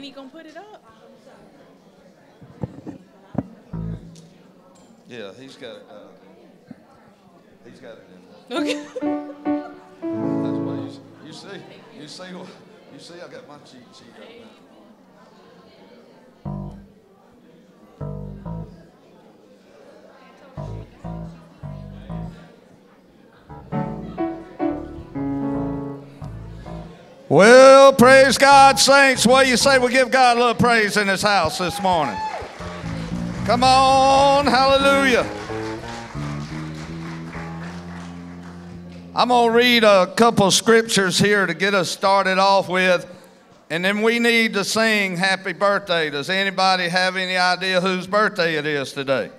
Ain't he gonna put it up? Yeah, he's got it. Uh, he's got it in there. Okay. That's what you, you see. You see. You see. I got my cheat sheet up there. Praise God, saints. What do you say we give God a little praise in this house this morning? Come on, hallelujah. I'm going to read a couple scriptures here to get us started off with, and then we need to sing happy birthday. Does anybody have any idea whose birthday it is today?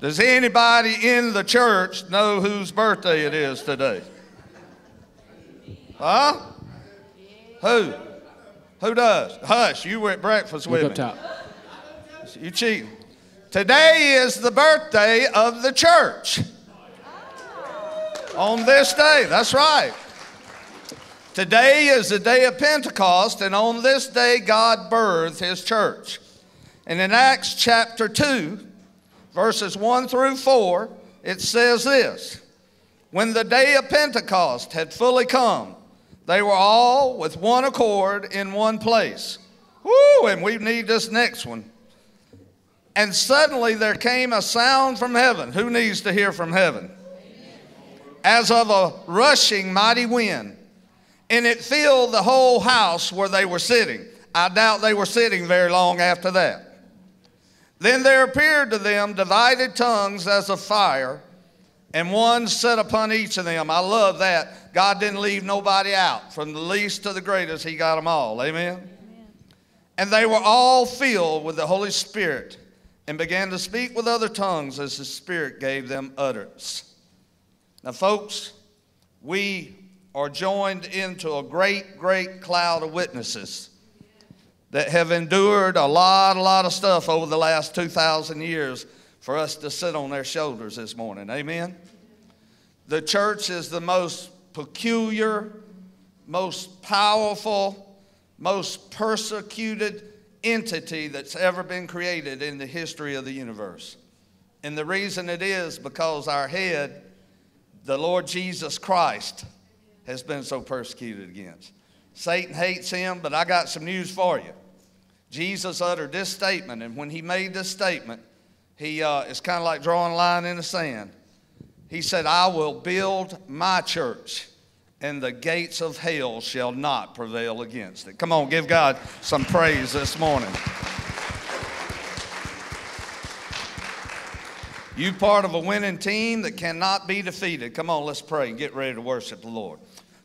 Does anybody in the church know whose birthday it is today? Huh? Who? Who does? Hush, you were at breakfast Look with me. top. You cheating. Today is the birthday of the church. On this day, that's right. Today is the day of Pentecost, and on this day, God birthed his church. And in Acts chapter 2, verses 1 through 4, it says this When the day of Pentecost had fully come, they were all with one accord in one place. Woo, and we need this next one. And suddenly there came a sound from heaven. Who needs to hear from heaven? As of a rushing mighty wind. And it filled the whole house where they were sitting. I doubt they were sitting very long after that. Then there appeared to them divided tongues as of fire, and one set upon each of them. I love that. God didn't leave nobody out. From the least to the greatest, He got them all. Amen? And they were all filled with the Holy Spirit and began to speak with other tongues as the Spirit gave them utterance. Now, folks, we are joined into a great, great cloud of witnesses that have endured a lot, a lot of stuff over the last 2,000 years for us to sit on their shoulders this morning. Amen? The church is the most peculiar, most powerful, most persecuted entity that's ever been created in the history of the universe. And the reason it is because our head, the Lord Jesus Christ, has been so persecuted against. Satan hates him, but I got some news for you. Jesus uttered this statement, and when he made this statement, he uh, it's kind of like drawing a line in the sand. He said, "I will build my church, and the gates of hell shall not prevail against it." Come on, give God some praise this morning. You part of a winning team that cannot be defeated. Come on, let's pray and get ready to worship the Lord.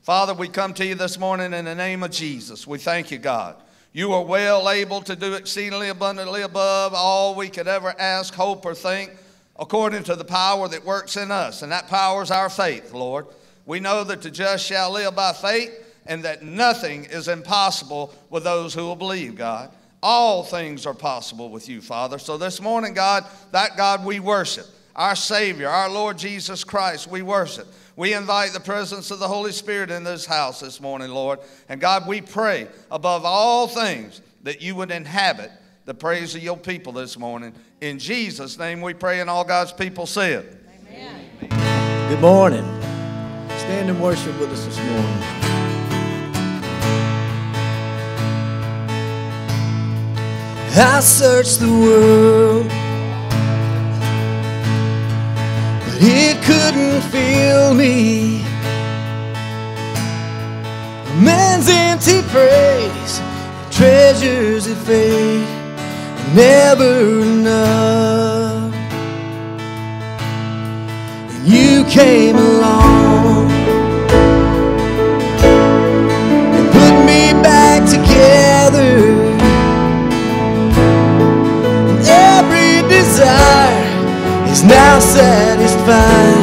Father, we come to you this morning in the name of Jesus. We thank you, God. You are well able to do exceedingly abundantly above all we could ever ask, hope, or think, according to the power that works in us. And that power is our faith, Lord. We know that the just shall live by faith, and that nothing is impossible with those who will believe, God. All things are possible with you, Father. So this morning, God, that God we worship, our Savior, our Lord Jesus Christ, we worship. We invite the presence of the Holy Spirit in this house this morning, Lord. And God, we pray above all things that you would inhabit the praise of your people this morning. In Jesus' name we pray, and all God's people say it. Good morning. Stand and worship with us this morning. I searched the world, but it couldn't fill me. A man's empty praise, treasures that fade, never enough. And you came along and put me back together. And every desire is now satisfied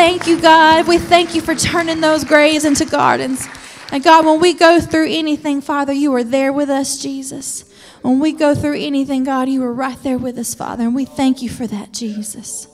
thank you, God. We thank you for turning those graves into gardens. And God, when we go through anything, Father, you are there with us, Jesus. When we go through anything, God, you are right there with us, Father. And we thank you for that, Jesus.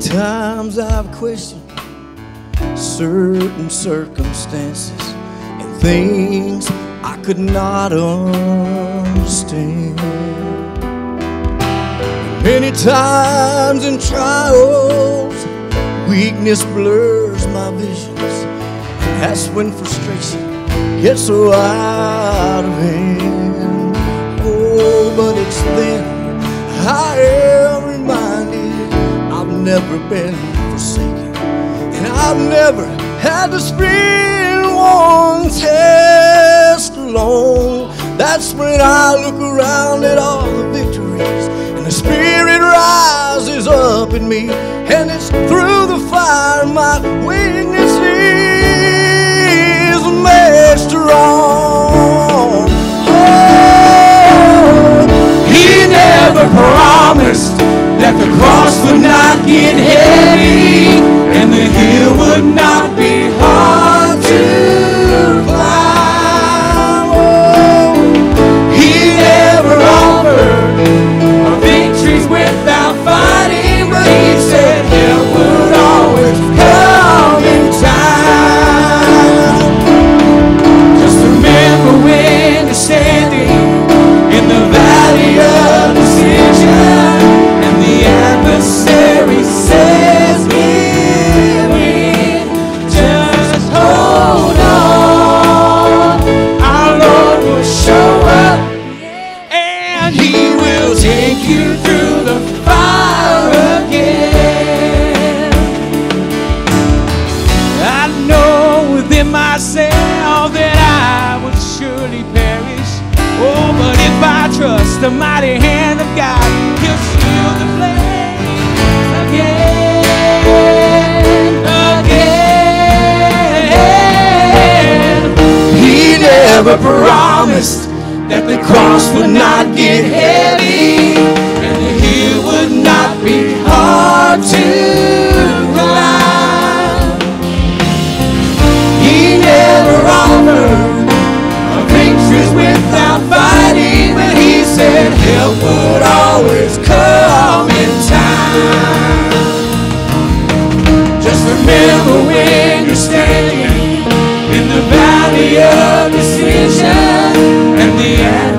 Times I've questioned certain circumstances and things I could not understand. Many times in trials, weakness blurs my visions. That's when frustration gets so out of hand. Oh, but it's then I am never been forsaken. And I've never had to spend one test alone. That's when I look around at all the victories, and the Spirit rises up in me. And it's through the fire my weakness is made strong. Oh, He never promised that the cross would not get heavy and the hill would not be hard to climb. Oh, he never offered victories without within myself that I would surely perish. Oh, but if I trust the mighty hand of God, He'll shield the flames again, again. He never promised that the cross would not get heavy and the hill would not be hard to standing in time. Just remember when you're staying in the valley of decision and the adversary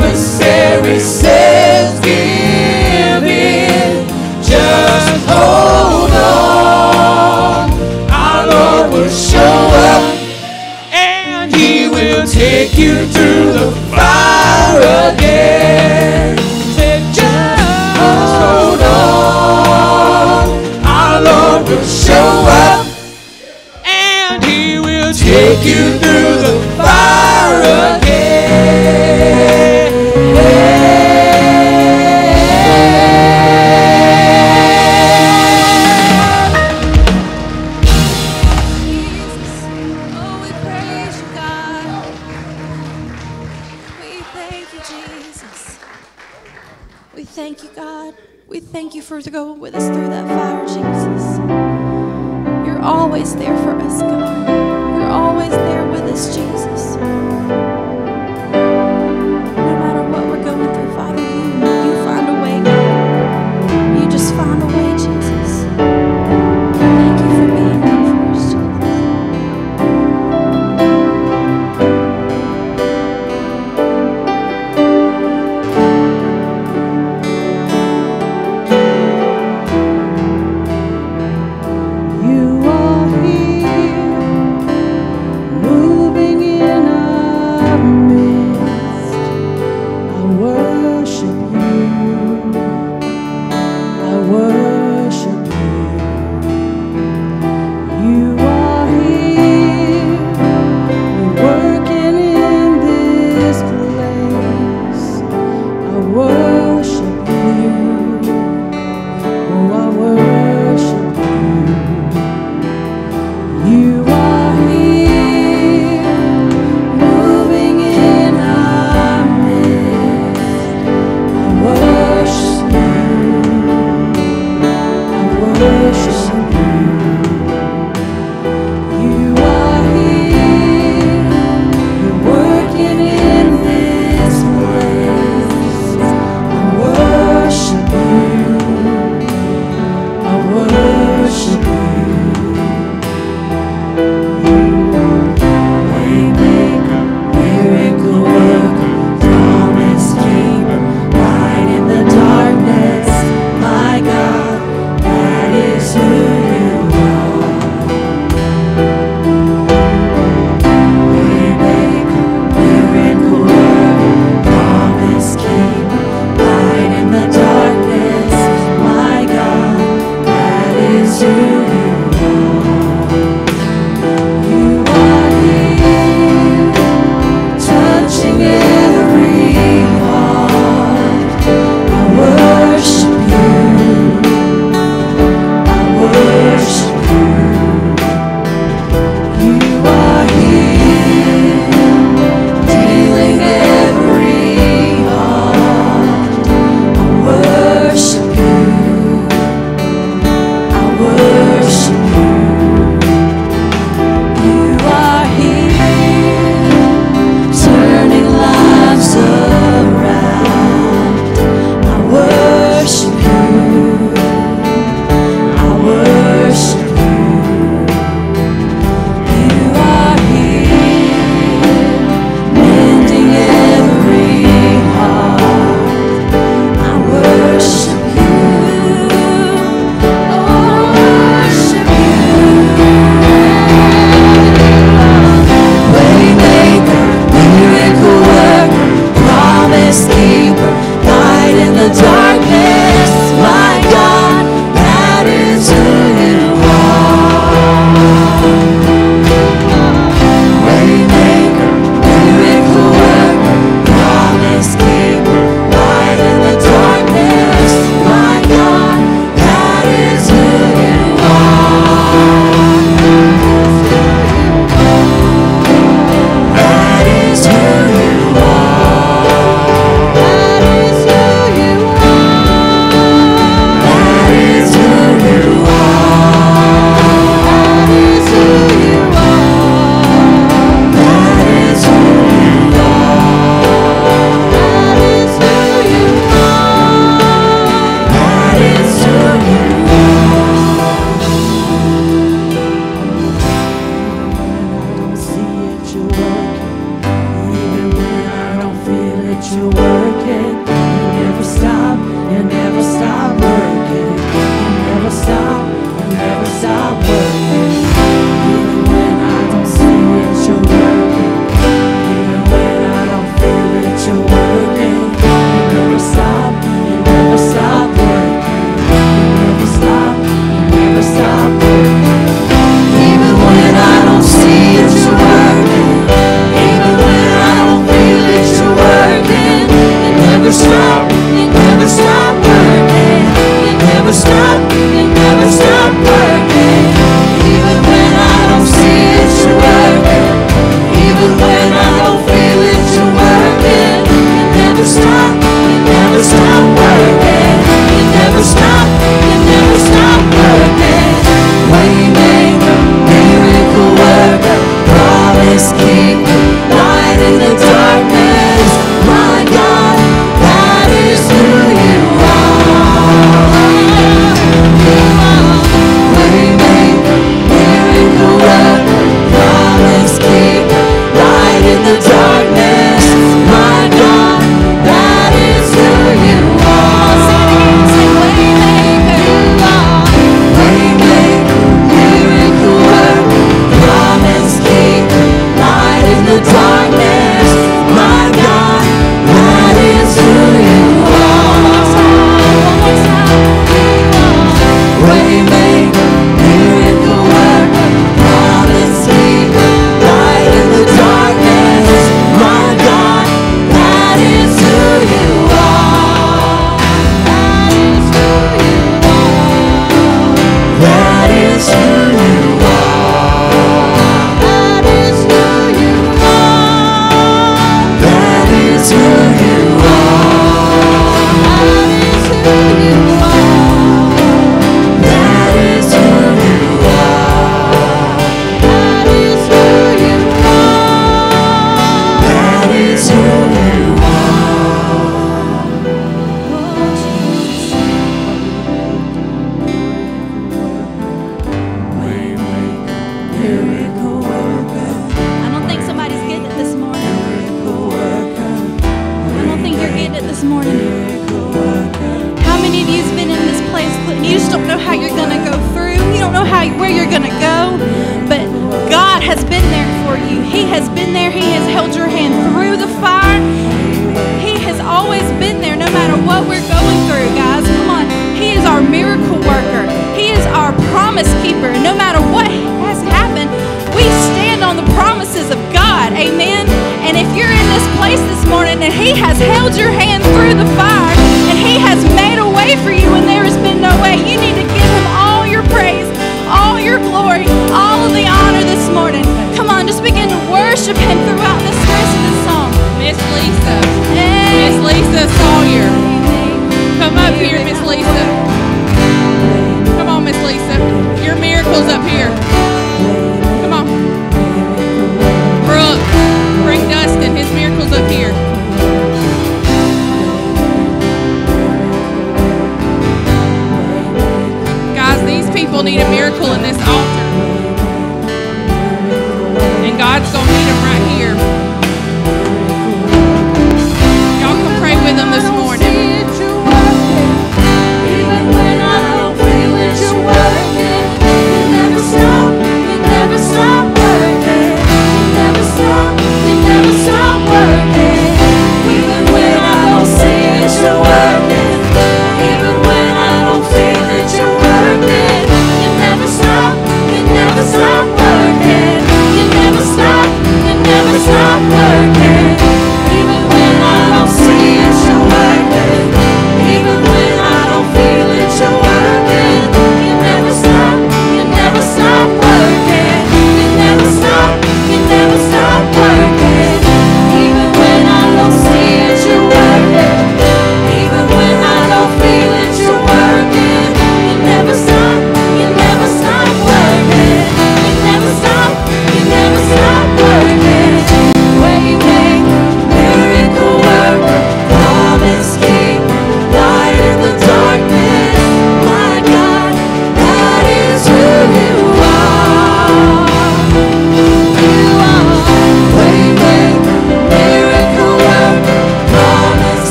you through the fire again. Say, just hold on. Our Lord will show up and he will take you through with us through that fire, Jesus. You're always there for us, God.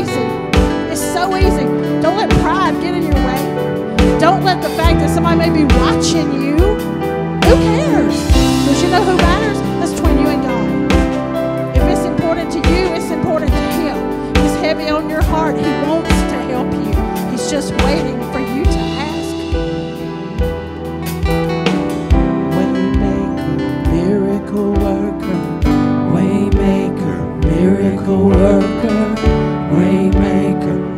easy. It's so easy. Don't let pride get in your way. Don't let the fact that somebody may be watching you. Who cares? Because you know who matters? That's between you and God. If it's important to you, it's important to Him. He's heavy on your heart. He wants to help you. He's just waiting for you to ask. Waymaker, miracle worker, Waymaker, miracle worker. Waymaker.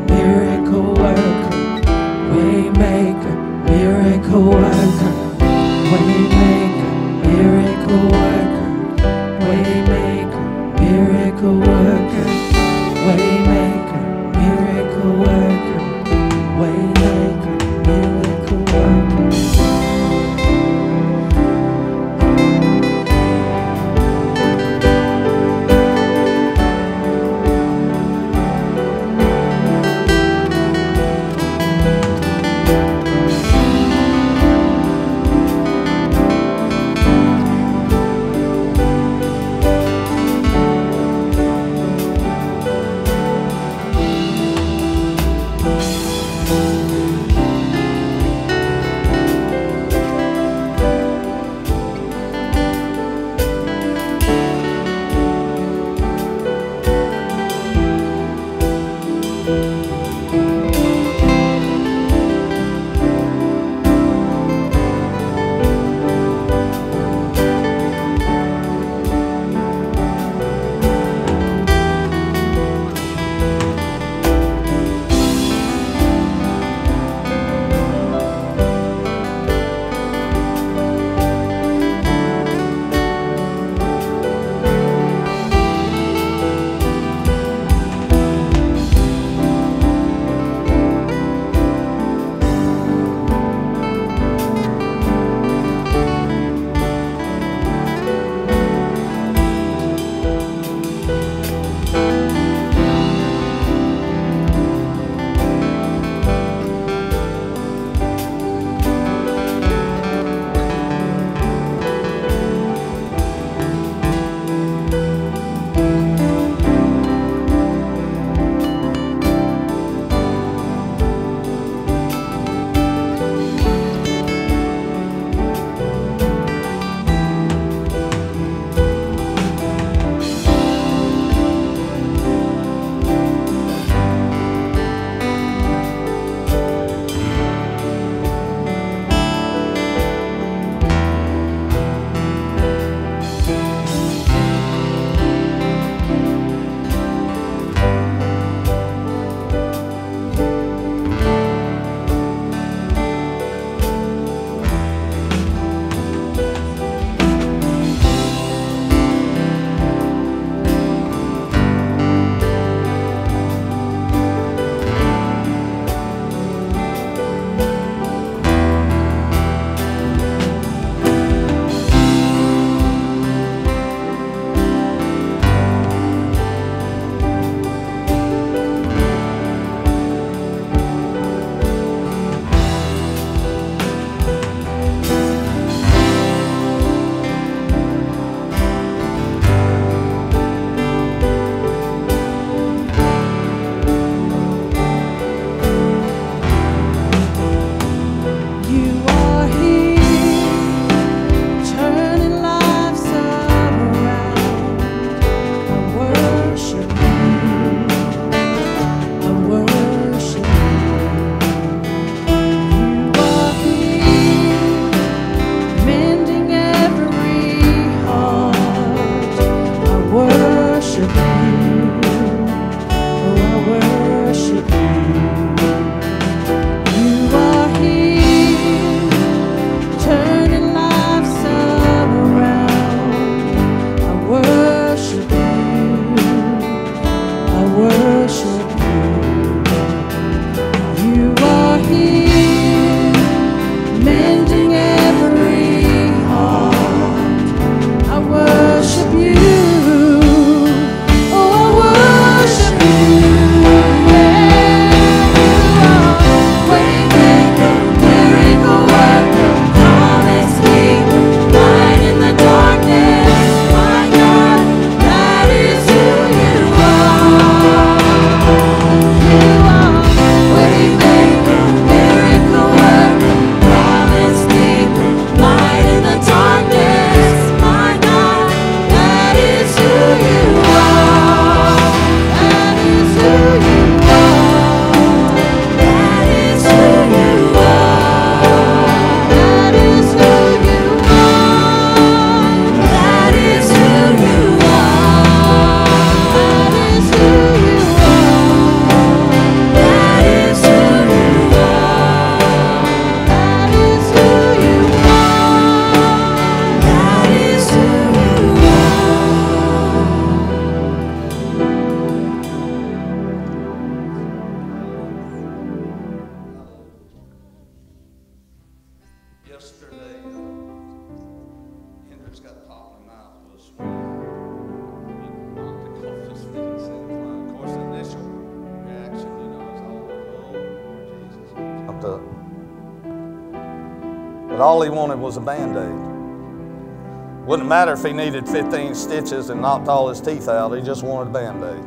Matter if he needed 15 stitches and knocked all his teeth out, he just wanted a band aid.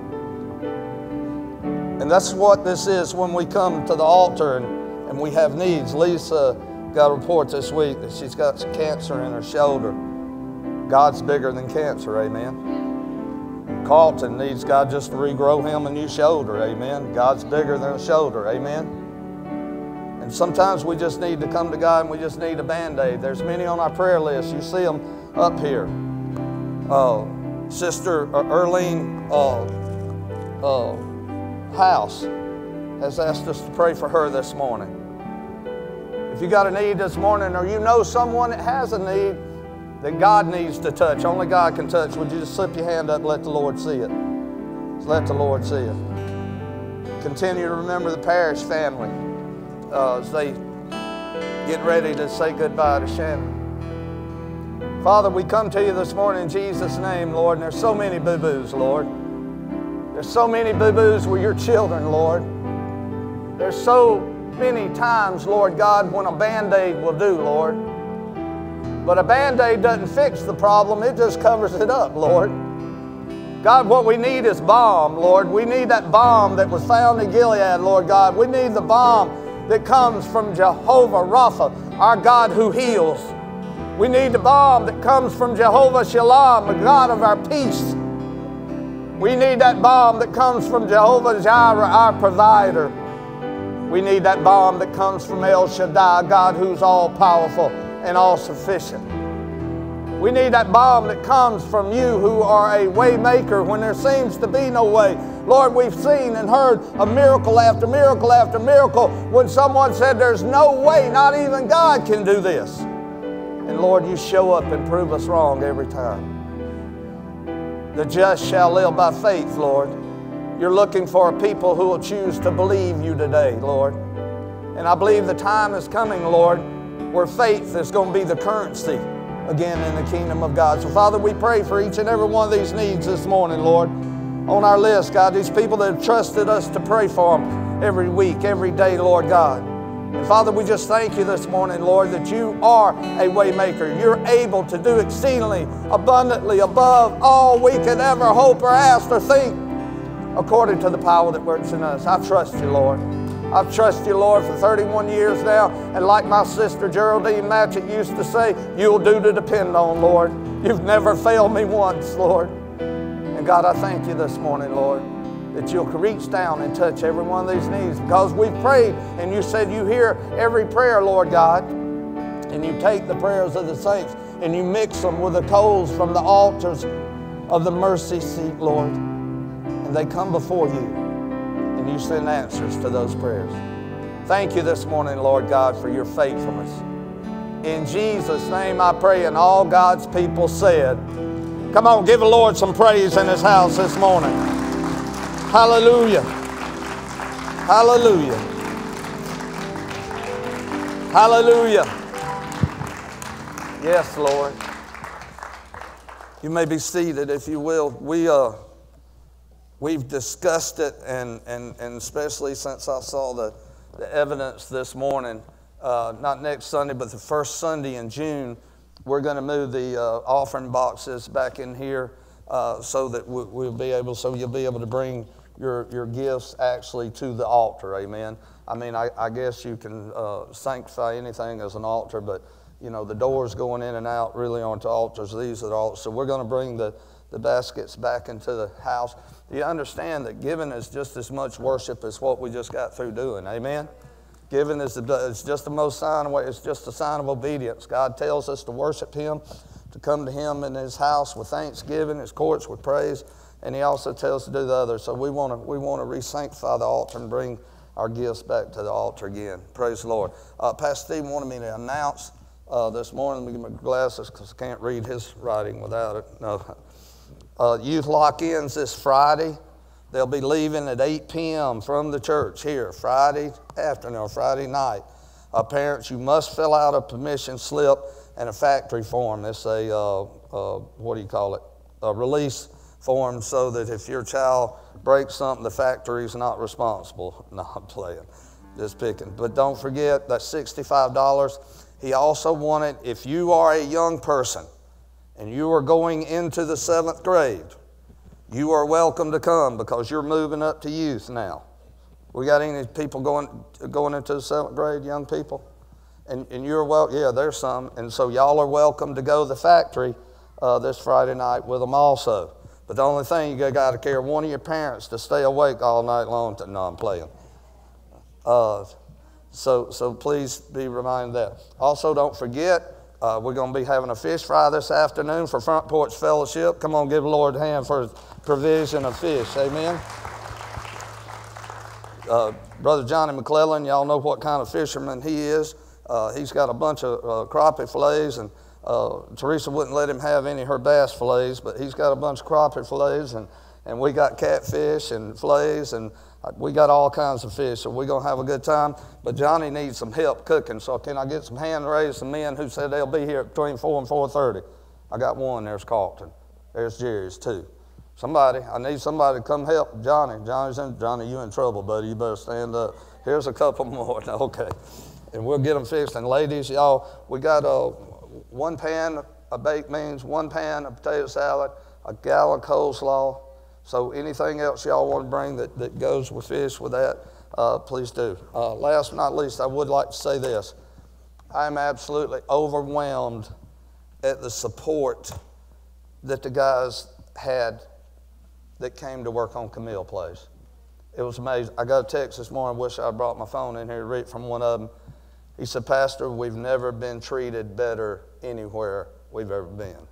And that's what this is when we come to the altar and, and we have needs. Lisa got a report this week that she's got cancer in her shoulder. God's bigger than cancer, amen. Carlton needs God just to regrow him a new shoulder, amen. God's bigger than a shoulder, amen. And sometimes we just need to come to God and we just need a band aid. There's many on our prayer list. You see them up here. Uh, Sister Erlene uh, uh, House has asked us to pray for her this morning. If you got a need this morning or you know someone that has a need that God needs to touch, only God can touch, would you just slip your hand up and let the Lord see it? Just let the Lord see it. Continue to remember the parish family uh, as they get ready to say goodbye to Shannon. Father, we come to you this morning in Jesus' name, Lord, and there's so many boo boos, Lord. There's so many boo boos with your children, Lord. There's so many times, Lord God, when a band aid will do, Lord. But a band aid doesn't fix the problem, it just covers it up, Lord. God, what we need is balm, Lord. We need that balm that was found in Gilead, Lord God. We need the balm that comes from Jehovah Rapha, our God who heals. We need the balm that comes from Jehovah Shalom, the God of our peace. We need that balm that comes from Jehovah Jireh, our provider. We need that balm that comes from El Shaddai, God who's all powerful and all sufficient. We need that balm that comes from you who are a way maker when there seems to be no way. Lord, we've seen and heard a miracle after miracle after miracle when someone said there's no way, not even God can do this. And Lord, you show up and prove us wrong every time. The just shall live by faith, Lord. You're looking for a people who will choose to believe you today, Lord. And I believe the time is coming, Lord, where faith is going to be the currency again in the kingdom of God. So, Father, we pray for each and every one of these needs this morning, Lord. On our list, God, these people that have trusted us to pray for them every week, every day, Lord God. And Father, we just thank you this morning, Lord, that you are a waymaker. You're able to do exceedingly abundantly above all we could ever hope or ask or think according to the power that works in us. I trust you, Lord. I've trusted you, Lord, for 31 years now. And like my sister Geraldine Matchett used to say, you'll do to depend on, Lord. You've never failed me once, Lord. And God, I thank you this morning, Lord that you'll reach down and touch every one of these needs because we've prayed and you said you hear every prayer, Lord God. And you take the prayers of the saints and you mix them with the coals from the altars of the mercy seat, Lord. And they come before you and you send answers to those prayers. Thank you this morning, Lord God, for your faithfulness. In Jesus' name I pray, and all God's people said, Come on, give the Lord some praise in his house this morning. Hallelujah. Hallelujah. Hallelujah. Yes, Lord. You may be seated if you will. We, uh, we've discussed it, and, and, and especially since I saw the, the evidence this morning, uh, not next Sunday, but the first Sunday in June, we're going to move the uh, offering boxes back in here uh, so that we, we'll be able, so you'll be able to bring your, your gifts actually to the altar. Amen. I mean, I, I guess you can uh, sanctify anything as an altar, but you know the doors going in and out really aren't altars. These are the altars. So we're going to bring the the baskets back into the house. Do you understand that giving is just as much worship as what we just got through doing? Amen. Giving is, the, it's just the most sign of it's just a sign of obedience. God tells us to worship Him, to come to Him in His house with thanksgiving, His courts with praise and he also tells to do the other. So we want to we want to re-sanctify the altar and bring our gifts back to the altar again. Praise the Lord. Uh, Pastor Stephen wanted me to announce uh, this morning. Let me get my glasses because I can't read his writing without it. No. Uh, youth lock-ins this Friday. They'll be leaving at 8 p.m. from the church here Friday afternoon or Friday night. Uh, parents, you must fill out a permission slip and a factory form. It's a uh, uh, what do you call it? A release form so that if your child breaks something, the factory's not responsible. No, I'm playing, just picking. But don't forget that $65 He also wanted, if you are a young person and you are going into the seventh grade, you are welcome to come because you're moving up to youth now. We got any people going, going into the seventh grade, young people? And, and you're well, yeah, there's some. And so y'all are welcome to go to the factory uh, this Friday night with them also. But the only thing you got to care one of your parents to stay awake all night long. To, no, I'm playing. Uh, so, so please be reminded that. Also, don't forget, uh, we're going to be having a fish fry this afternoon for Front Porch Fellowship. Come on, give the Lord a hand for provision of fish. Amen. Uh, Brother Johnny McClellan, y'all know what kind of fisherman he is. Uh, he's got a bunch of uh, crappie fillets, and uh, Teresa wouldn't let him have any of her bass fillets, but he's got a bunch of crappie fillets, and, and we got catfish and fillets, and uh, we got all kinds of fish, so we're going to have a good time. But Johnny needs some help cooking, so can I get some hand raised, some men who said they'll be here between 4 and 4.30? I got one, there's Carlton. There's Jerry's, two. Somebody, I need somebody to come help Johnny. Johnny's in, Johnny, you in trouble, buddy. You better stand up. Here's a couple more. okay. And we'll get them fixed. And ladies, y'all, we got a one pan of baked beans, one pan of potato salad, a gallon coleslaw, so anything else y'all want to bring that, that goes with fish with that, uh, please do. Uh, last but not least, I would like to say this. I am absolutely overwhelmed at the support that the guys had that came to work on Camille Place. It was amazing. I got a text this morning. Wish I brought my phone in here to read from one of them. He said, Pastor, we've never been treated better anywhere we've ever been.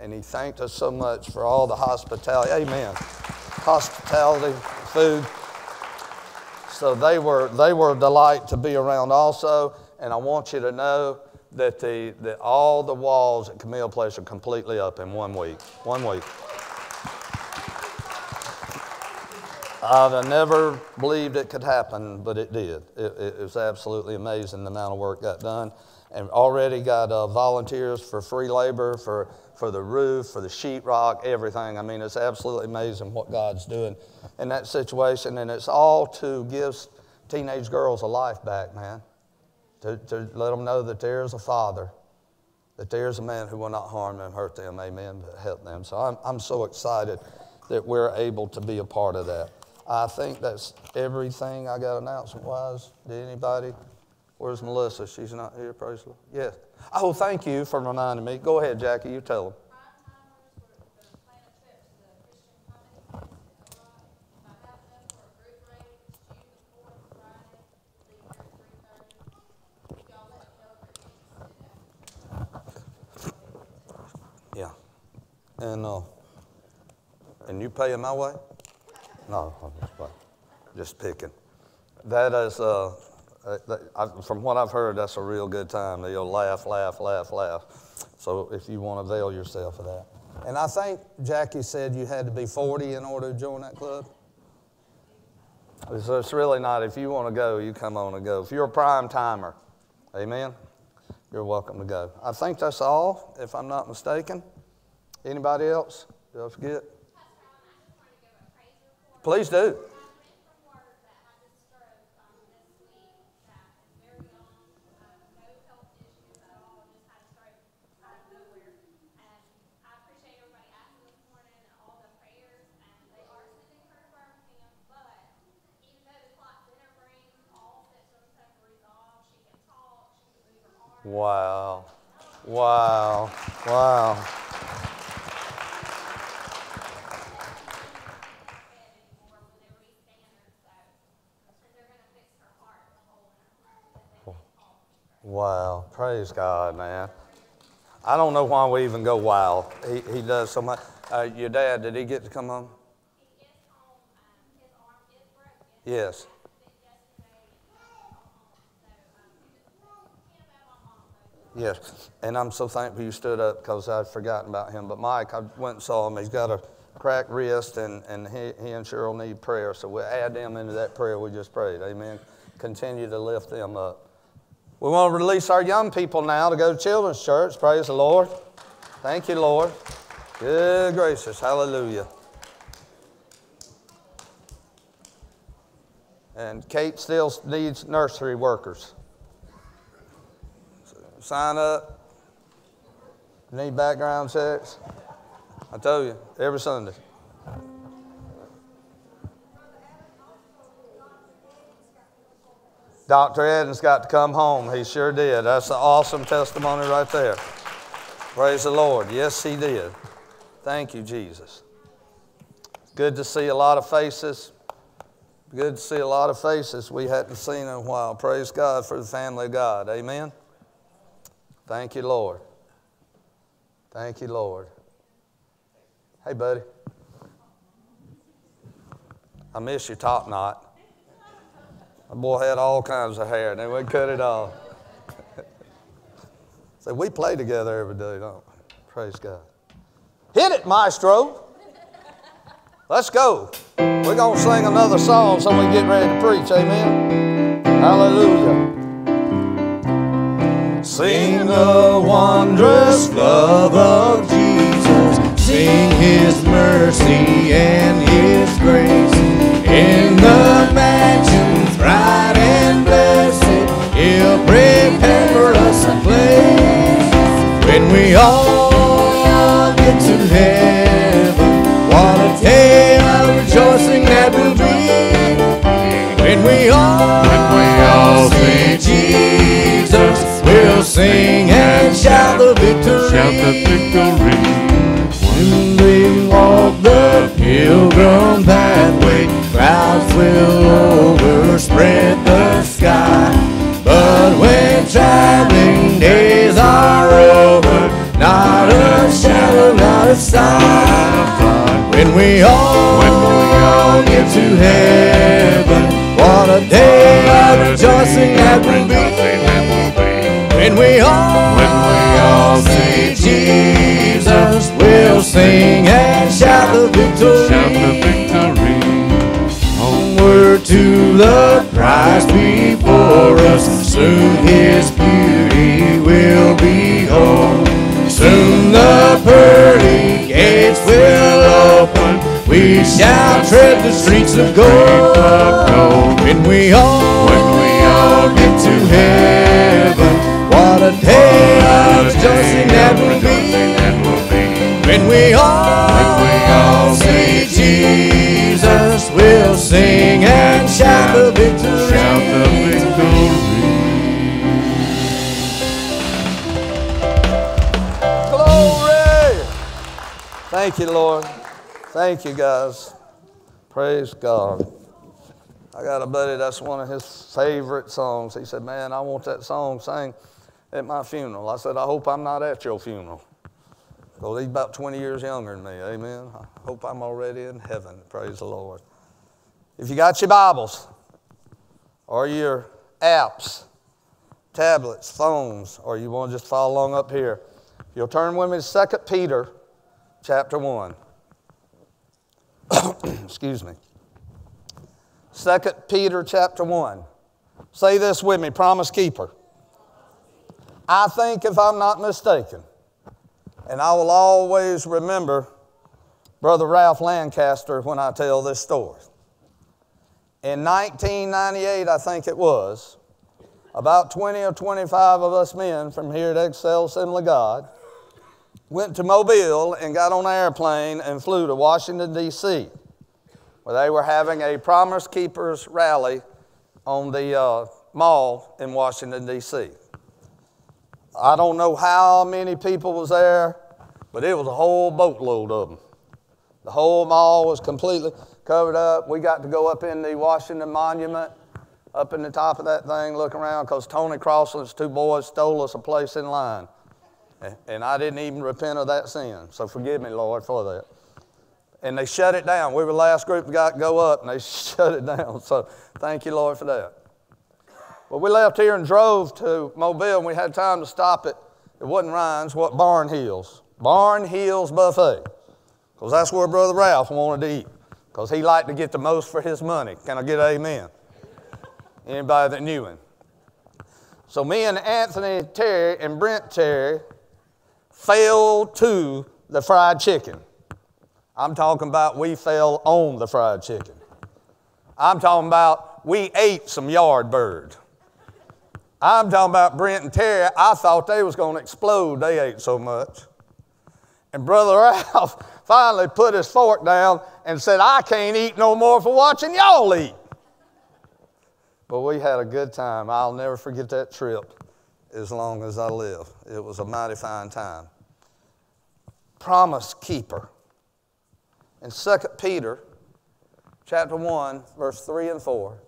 And he thanked us so much for all the hospitality. Amen. Hospitality, food. So they were, they were a delight to be around also. And I want you to know that, the, that all the walls at Camille Place are completely up in one week. One week. I've never believed it could happen, but it did. It, it, was absolutely amazing the amount of work got done. And already got uh, volunteers for free labor, for for the roof, for the sheetrock, everything. I mean, it's absolutely amazing what God's doing in that situation. And it's all to give teenage girls a life back, man. To, to let them know that there is a father, that there is a man who will not harm them, hurt them, amen, but help them. So I'm, I'm so excited that we're able to be a part of that. I think that's everything I got announcement wise. Did anybody? Where's Melissa? She's not here, praise the Lord. Yes. Oh, thank you for reminding me. Go ahead, Jackie, you tell them. Yeah. And uh, and you paying my way? No, just, picking. That is uh, uh, from what I've heard, that's a real good time. They'll laugh, laugh, laugh, laugh. So if you want to avail yourself of that. And I think Jackie said you had to be 40 in order to join that club. So it's really not. If you want to go, you come on and go. If you're a prime timer, amen, you're welcome to go. I think that's all, if I'm not mistaken. Anybody else? I forget? Please do. Wow. Wow. Wow. Wow. Praise God, man. I don't know why we even go wild. He, he does so much. Uh, your dad, did he get to come home? Yes. Yes, and I'm so thankful you stood up because I'd forgotten about him. But Mike, I went and saw him. He's got a cracked wrist, and, and he, he and Cheryl need prayer. So we'll add them into that prayer we just prayed. Amen. Continue to lift them up. We want to release our young people now to go to children's church. Praise the Lord. Thank you, Lord. Good gracious. Hallelujah. And Kate still needs nursery workers. sign up. Need background checks? I tell you, every Sunday. Dr. Edens got to come home. He sure did. That's an awesome testimony right there. Praise the Lord. Yes, he did. Thank you, Jesus. Good to see a lot of faces. Good to see a lot of faces we hadn't seen in a while. Praise God for the family of God. Amen. Thank you, Lord. Thank you, Lord. Hey, buddy. I miss your top knot. My boy had all kinds of hair, and then we cut it off. so we play together every day, don't we? Praise God. Hit it, maestro. Let's go. We're going to sing another song so we get ready to preach. Amen. Hallelujah. Sing the wondrous love of Jesus. Sing his mercy and his grace. In the mansions bright and blessed, he'll prepare for us a place. When we all get to heaven, what a day of rejoicing that will be. When we all, when we all see Jesus, we'll sing and shout the victory. Shout the victory. When we walk the pilgrim pathway, clouds will overspread the sky. But when traveling days are over, not a shadow, not a sign. When we all, when we all get to heaven, what a day of rejoicing that will be. When we all, when we all see Jesus, we'll sing and shout the victory. Shout the victory. To the prize before us. Soon His beauty will behold. Soon the pearly gates will open. We shall tread the streets of gold. When we all, when we all get to heaven, what a day of rejoicing that will be. When we all, when we Thank you, Lord. Thank you, guys. Praise God. I got a buddy that's one of his favorite songs. He said, Man, I want that song sang at my funeral. I said, I hope I'm not at your funeral. Because he's about 20 years younger than me. Amen. I hope I'm already in heaven. Praise the Lord. If you got your Bibles or your apps, tablets, phones, or you want to just follow along up here, you'll turn with me to 2 Peter chapter 1. Excuse me. 2 Peter chapter 1. Say this with me, promise keeper. I think, if I'm not mistaken, and I will always remember Brother Ralph Lancaster when I tell this story. In 1998, I think it was, about 20 or 25 of us men from here at Excel Assembly God went to Mobile and got on an airplane and flew to Washington, D.C., where they were having a Promise Keepers rally on the uh, mall in Washington, D.C. I don't know how many people was there, but it was a whole boatload of them. The whole mall was completely covered up. We got to go up in the Washington Monument, up in the top of that thing, look around, because Tony Crossland's two boys stole us a place in line. And I didn't even repent of that sin. So forgive me, Lord, for that. And they shut it down. We were the last group that got to go up, and they shut it down. So thank you, Lord, for that. Well, we left here and drove to Mobile, and we had time to stop at, it wasn't Ryan's, what, Barnhill's. Barn Hills Buffet. Because that's where Brother Ralph wanted to eat. Because he liked to get the most for his money. Can I get amen? Anybody that knew him? So me and Anthony Terry and Brent Terry fell to the fried chicken. I'm talking about we fell on the fried chicken. I'm talking about we ate some yard bird. I'm talking about Brent and Terry. I thought they was going to explode. They ate so much. And Brother Ralph finally put his fork down and said, I can't eat no more for watching y'all eat. But we had a good time. I'll never forget that trip as long as I live. It was a mighty fine time. Promise keeper. In 2 Peter chapter 1, verse 3 and 4,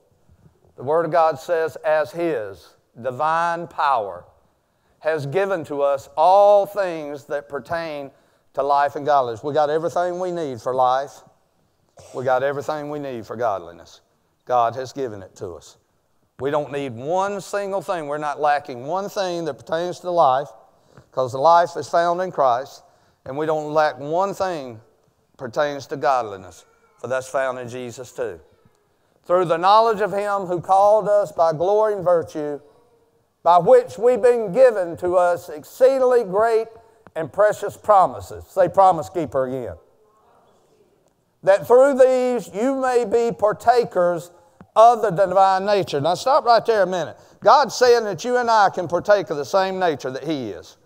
the Word of God says, As His divine power has given to us all things that pertain to life and godliness. We got everything we need for life. We got everything we need for godliness. God has given it to us. We don't need one single thing. We're not lacking one thing that pertains to life because life is found in Christ, and we don't lack one thing pertains to godliness, for that's found in Jesus too. Through the knowledge of Him who called us by glory and virtue, by which we've been given to us exceedingly great and precious promises. Say, promise keeper again. That through these you may be partakers of the divine nature. Now, stop right there a minute. God's saying that you and I can partake of the same nature that He is.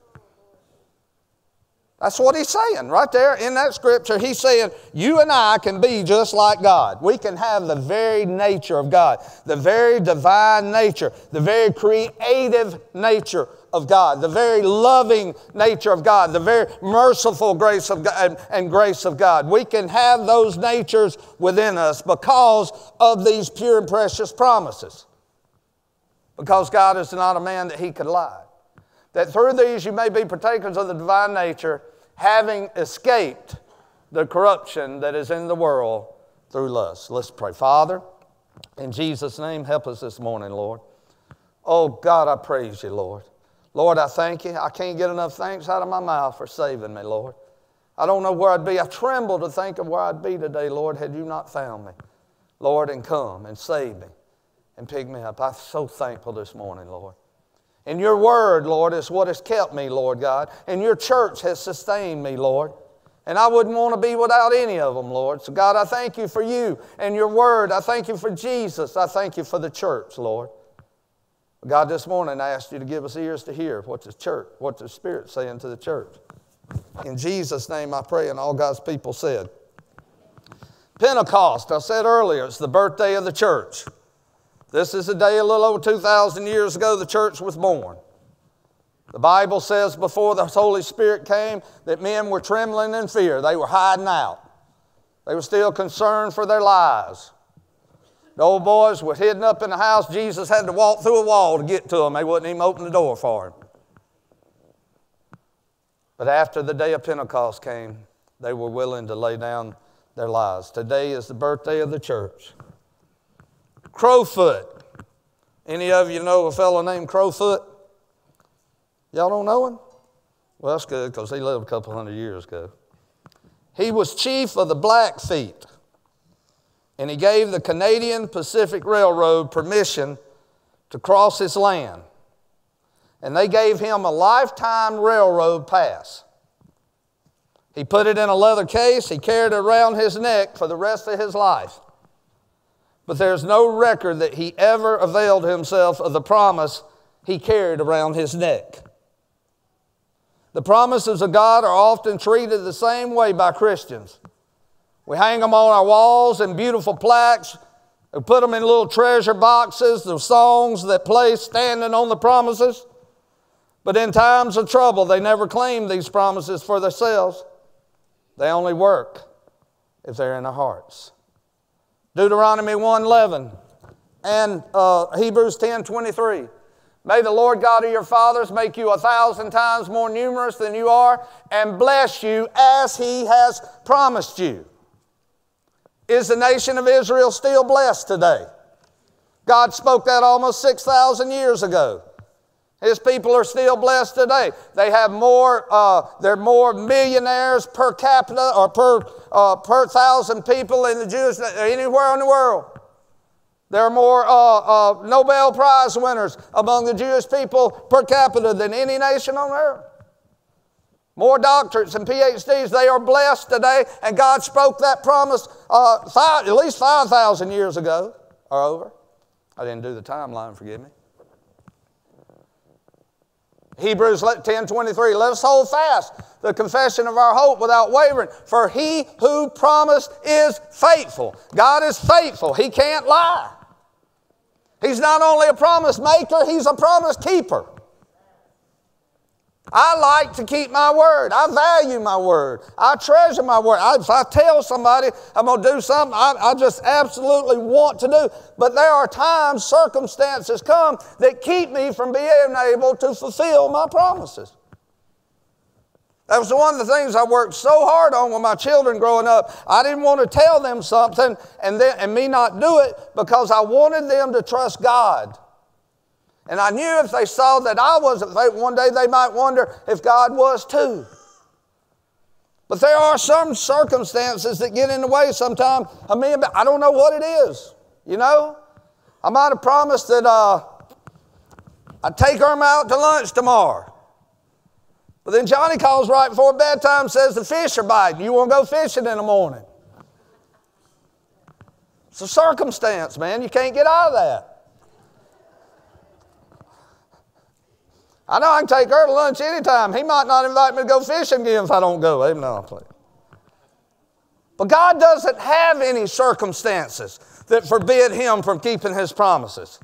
That's what he's saying right there in that scripture. He's saying you and I can be just like God. We can have the very nature of God, the very divine nature, the very creative nature of God, the very loving nature of God, the very merciful grace of God and, and grace of God. We can have those natures within us because of these pure and precious promises. Because God is not a man that he could lie. That through these you may be partakers of the divine nature having escaped the corruption that is in the world through lust. Let's pray. Father, in Jesus' name, help us this morning, Lord. Oh, God, I praise you, Lord. Lord, I thank you. I can't get enough thanks out of my mouth for saving me, Lord. I don't know where I'd be. I tremble to think of where I'd be today, Lord, had you not found me. Lord, and come and save me and pick me up. I'm so thankful this morning, Lord. And your word, Lord, is what has kept me, Lord God. And your church has sustained me, Lord. And I wouldn't want to be without any of them, Lord. So, God, I thank you for you and your word. I thank you for Jesus. I thank you for the church, Lord. God, this morning I asked you to give us ears to hear what the church, what the Spirit saying to the church. In Jesus' name I pray, and all God's people said. Pentecost, I said earlier, it's the birthday of the church. This is a day a little over 2,000 years ago the church was born. The Bible says before the Holy Spirit came that men were trembling in fear. They were hiding out. They were still concerned for their lives. The old boys were hidden up in the house. Jesus had to walk through a wall to get to them. They wouldn't even open the door for him. But after the day of Pentecost came, they were willing to lay down their lives. Today is the birthday of the church. Crowfoot. Any of you know a fellow named Crowfoot? Y'all don't know him? Well, that's good because he lived a couple hundred years ago. He was chief of the Blackfeet, and he gave the Canadian Pacific Railroad permission to cross his land. And they gave him a lifetime railroad pass. He put it in a leather case, he carried it around his neck for the rest of his life. But there's no record that he ever availed himself of the promise he carried around his neck. The promises of God are often treated the same way by Christians. We hang them on our walls in beautiful plaques. We put them in little treasure boxes, the songs that play standing on the promises. But in times of trouble, they never claim these promises for themselves. They only work if they're in their hearts. Deuteronomy 1:11 and uh, Hebrews 10:23. May the Lord God of your fathers make you a thousand times more numerous than you are and bless you as he has promised you. Is the nation of Israel still blessed today? God spoke that almost 6,000 years ago. His people are still blessed today. They have more, uh, they're more millionaires per capita or per, uh, per thousand people in the Jewish, anywhere in the world. There are more uh, uh, Nobel Prize winners among the Jewish people per capita than any nation on earth. More doctorates and PhDs. They are blessed today, and God spoke that promise uh, five, at least 5,000 years ago or over. I didn't do the timeline, forgive me. Hebrews 10 23, let us hold fast the confession of our hope without wavering, for he who promised is faithful. God is faithful, he can't lie. He's not only a promise maker, he's a promise keeper. I like to keep my word. I value my word. I treasure my word. I, if I tell somebody I'm going to do something, I, I just absolutely want to do. But there are times, circumstances come that keep me from being able to fulfill my promises. That was one of the things I worked so hard on with my children growing up. I didn't want to tell them something and, then, and me not do it because I wanted them to trust God. And I knew if they saw that I wasn't one day they might wonder if God was too. But there are some circumstances that get in the way sometimes I mean, I don't know what it is, you know? I might have promised that uh, I'd take Irma out to lunch tomorrow. But then Johnny calls right before bedtime says the fish are biting. You want to go fishing in the morning. It's a circumstance, man. You can't get out of that. I know I can take her to lunch anytime. He might not invite me to go fishing again if I don't go. Amen. But God doesn't have any circumstances that forbid him from keeping his promises.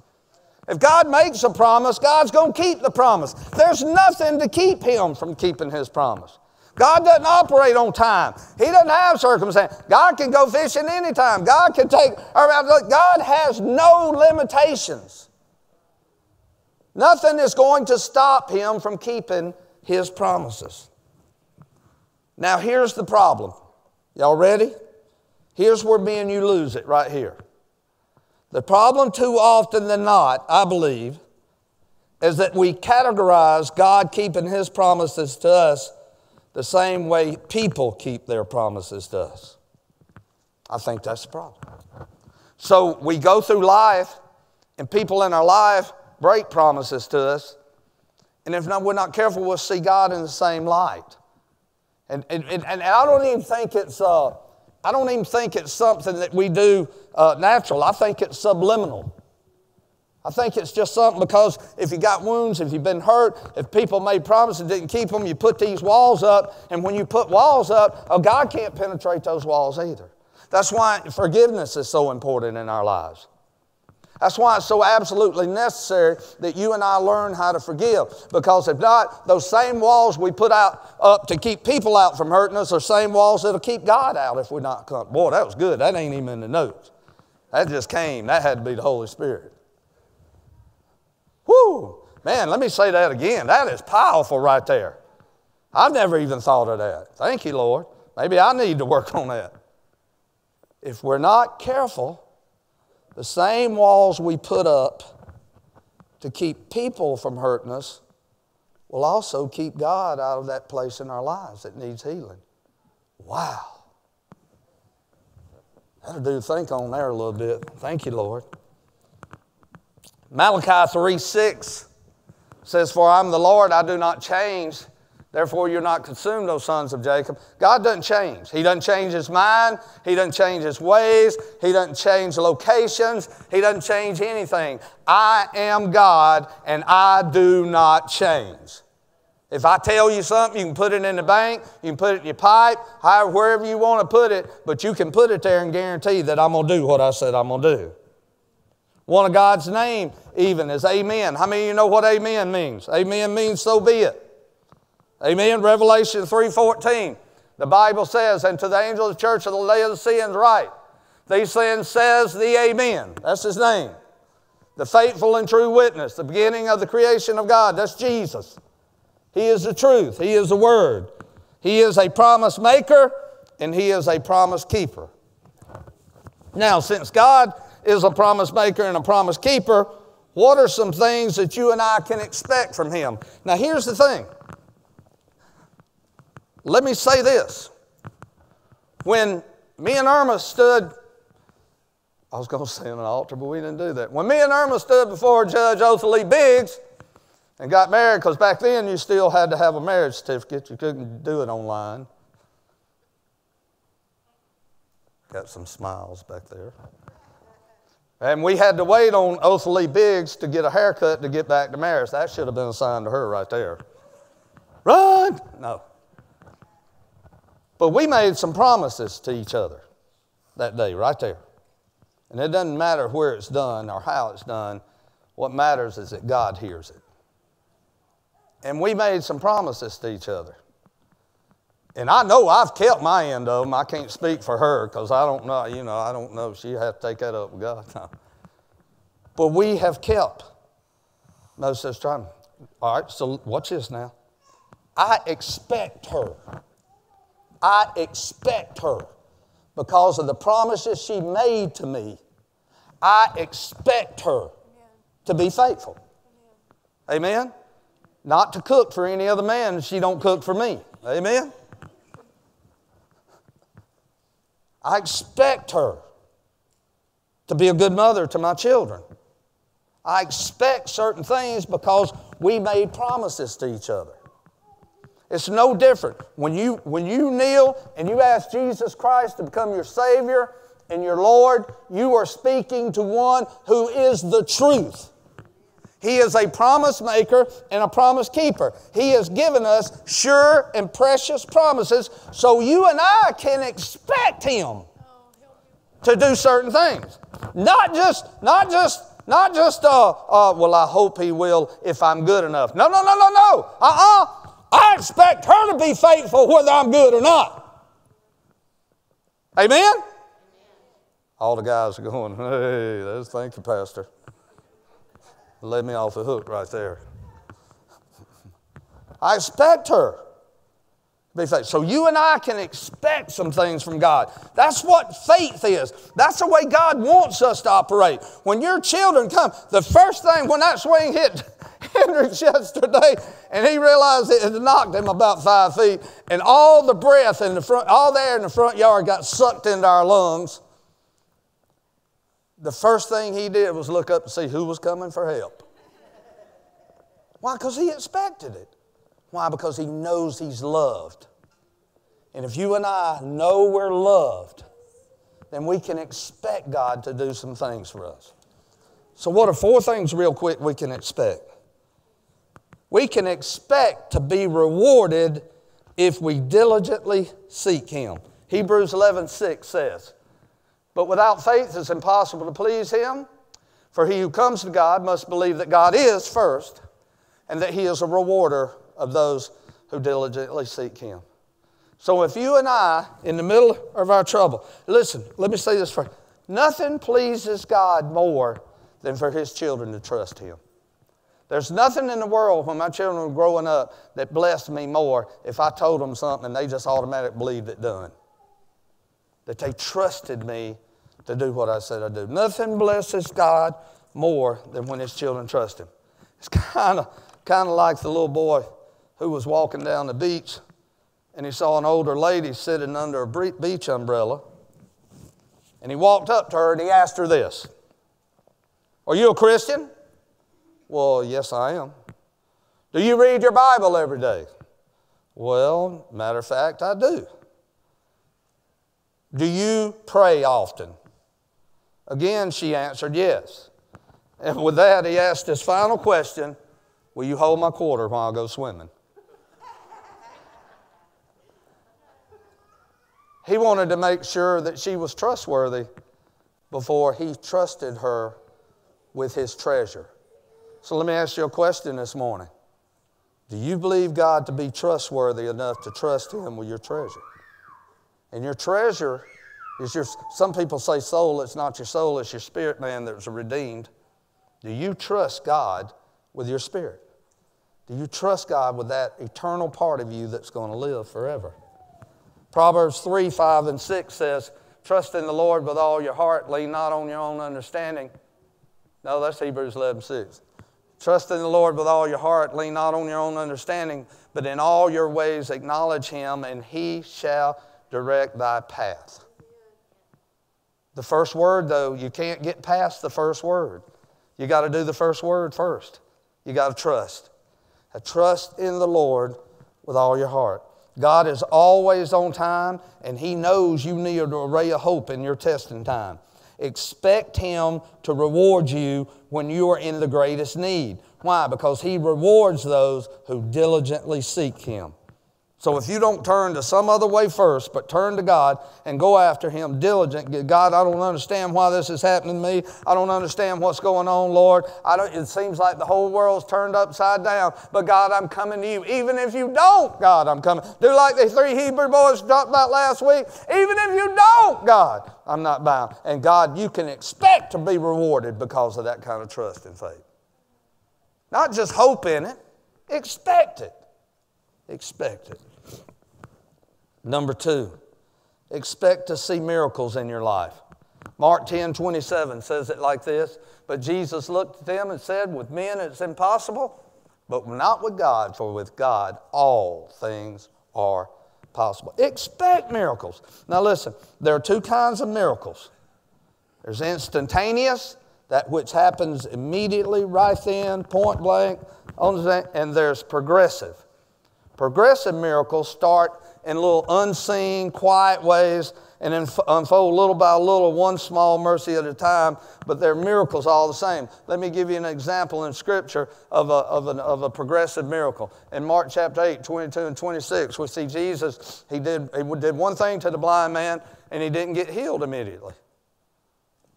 If God makes a promise, God's going to keep the promise. There's nothing to keep him from keeping his promise. God doesn't operate on time. He doesn't have circumstance. God can go fishing anytime. God can take, uh, look, God has no limitations. Nothing is going to stop him from keeping his promises. Now, here's the problem. Y'all ready? Here's where me and you lose it right here. The problem, too often than not, I believe, is that we categorize God keeping his promises to us the same way people keep their promises to us. I think that's the problem. So we go through life, and people in our life break promises to us. And if not, we're not careful, we'll see God in the same light. And, and, and, and I don't even think it's, uh, I don't even think it's something that we do uh, natural. I think it's subliminal. I think it's just something because if you got wounds, if you've been hurt, if people made promises and didn't keep them, you put these walls up. And when you put walls up, oh, God can't penetrate those walls either. That's why forgiveness is so important in our lives. That's why it's so absolutely necessary that you and I learn how to forgive. Because if not, those same walls we put out up to keep people out from hurting us are same walls that'll keep God out if we're not come. Boy, that was good. That ain't even in the notes. That just came. That had to be the Holy Spirit. Whoo! Man, let me say that again. That is powerful right there. I've never even thought of that. Thank you, Lord. Maybe I need to work on that. If we're not careful, the same walls we put up to keep people from hurting us will also keep God out of that place in our lives that needs healing. Wow. That'll do think on there a little bit. Thank you, Lord. Malachi 3 6 says, For I'm the Lord, I do not change. Therefore, you're not consumed, O sons of Jacob. God doesn't change. He doesn't change his mind. He doesn't change his ways. He doesn't change locations. He doesn't change anything. I am God and I do not change. If I tell you something, you can put it in the bank, you can put it in your pipe, however, wherever you want to put it, but you can put it there and guarantee that I'm going to do what I said I'm going to do. One of God's name even is amen. How many of you know what amen means? Amen means so be it. Amen. Revelation 3:14. The Bible says, and to the angel of the church of the Laodiceans write, these things says the Amen. That's his name. The faithful and true witness, the beginning of the creation of God. That's Jesus. He is the truth. He is the Word. He is a promise maker and He is a promise keeper. Now, since God is a promise maker and a promise keeper, what are some things that you and I can expect from Him? Now, here's the thing let me say this. When me and Irma stood, I was going to say on an altar, but we didn't do that. When me and Irma stood before Judge Othalie Biggs and got married, because back then you still had to have a marriage certificate, you couldn't do it online. Got some smiles back there. And we had to wait on Othalie Biggs to get a haircut to get back to Maris. That should have been a sign to her right there. Run! No. But we made some promises to each other that day, right there. And it doesn't matter where it's done or how it's done. What matters is that God hears it. And we made some promises to each other. And I know I've kept my end of them. I can't speak for her because I don't know, you know, I don't know. She had to take that up with God. But we have kept this time. All right, so watch this now. I expect her. I expect her because of the promises she made to me. I expect her to be faithful. Amen? Not to cook for any other man she don't cook for me. Amen? I expect her to be a good mother to my children. I expect certain things because we made promises to each other. It's no different. When you, when you kneel and you ask Jesus Christ to become your Savior and your Lord, you are speaking to one who is the truth. He is a promise maker and a promise keeper. He has given us sure and precious promises so you and I can expect Him to do certain things. Not just, not just, not just, uh, uh, well, I hope He will if I'm good enough. No, no, no, no, no. Uh uh I expect her to be faithful whether I'm good or not. Amen? All the guys are going, hey, that's, thank you, Pastor. Let me off the hook right there. I expect her be faithful. So you and I can expect some things from God. That's what faith is. That's the way God wants us to operate. When your children come, the first thing when that swing hit Hendrix yesterday, and he realized it had knocked him about five feet, and all the breath in the front, all the air in the front yard got sucked into our lungs. The first thing he did was look up to see who was coming for help. Why? Because he expected it. Why? Because he knows he's loved. And if you and I know we're loved, then we can expect God to do some things for us. So, what are four things, real quick, we can expect? We can expect to be rewarded if we diligently seek Him. Hebrews 11 6 says, But without faith it's impossible to please Him, for he who comes to God must believe that God is first, and that He is a rewarder of those who diligently seek Him. So if you and I, in the middle of our trouble, listen, let me say this first. Nothing pleases God more than for His children to trust Him. There's nothing in the world when my children were growing up that blessed me more if I told them something and they just automatically believed it done. That they trusted me to do what I said I'd do. Nothing blesses God more than when his children trust him. It's kind of kind of like the little boy who was walking down the beach and he saw an older lady sitting under a beach umbrella. And he walked up to her and he asked her this Are you a Christian? Well, yes, I am. Do you read your Bible every day? Well, matter of fact, I do. Do you pray often? Again, she answered yes. And with that, he asked his final question Will you hold my quarter while I go swimming? he wanted to make sure that she was trustworthy before he trusted her with his treasure. So let me ask you a question this morning. Do you believe God to be trustworthy enough to trust Him with your treasure? And your treasure is your, some people say soul, it's not your soul, it's your spirit man that was redeemed. Do you trust God with your spirit? Do you trust God with that eternal part of you that's going to live forever? Proverbs 3 5 and 6 says, Trust in the Lord with all your heart, lean not on your own understanding. No, that's Hebrews 11 6. Trust in the Lord with all your heart. Lean not on your own understanding, but in all your ways acknowledge Him, and He shall direct thy path. The first word, though, you can't get past the first word. You got to do the first word first. You got to trust. A trust in the Lord with all your heart. God is always on time, and He knows you need a ray of hope in your testing time. Expect Him to reward you when you are in the greatest need. Why? Because He rewards those who diligently seek Him. So if you don't turn to some other way first, but turn to God and go after Him diligent, God, I don't understand why this is happening to me. I don't understand what's going on, Lord. I don't, it seems like the whole world's turned upside down. But God, I'm coming to you. Even if you don't, God, I'm coming. Do like the three Hebrew boys talked about last week. Even if you don't, God, I'm not bound. And God, you can expect to be rewarded because of that kind of trust and faith. Not just hope in it, expect it. Expect it. Number two, expect to see miracles in your life. Mark 10 27 says it like this But Jesus looked at them and said, With men it's impossible, but not with God, for with God all things are possible. Expect miracles. Now listen, there are two kinds of miracles there's instantaneous, that which happens immediately, right then, point blank, and there's progressive. Progressive miracles start in little unseen, quiet ways and unfold little by little, one small mercy at a time, but they're miracles all the same. Let me give you an example in Scripture of a, of, an, of a progressive miracle. In Mark chapter 8, 22 and 26, we see Jesus, he did, he did one thing to the blind man, and he didn't get healed immediately.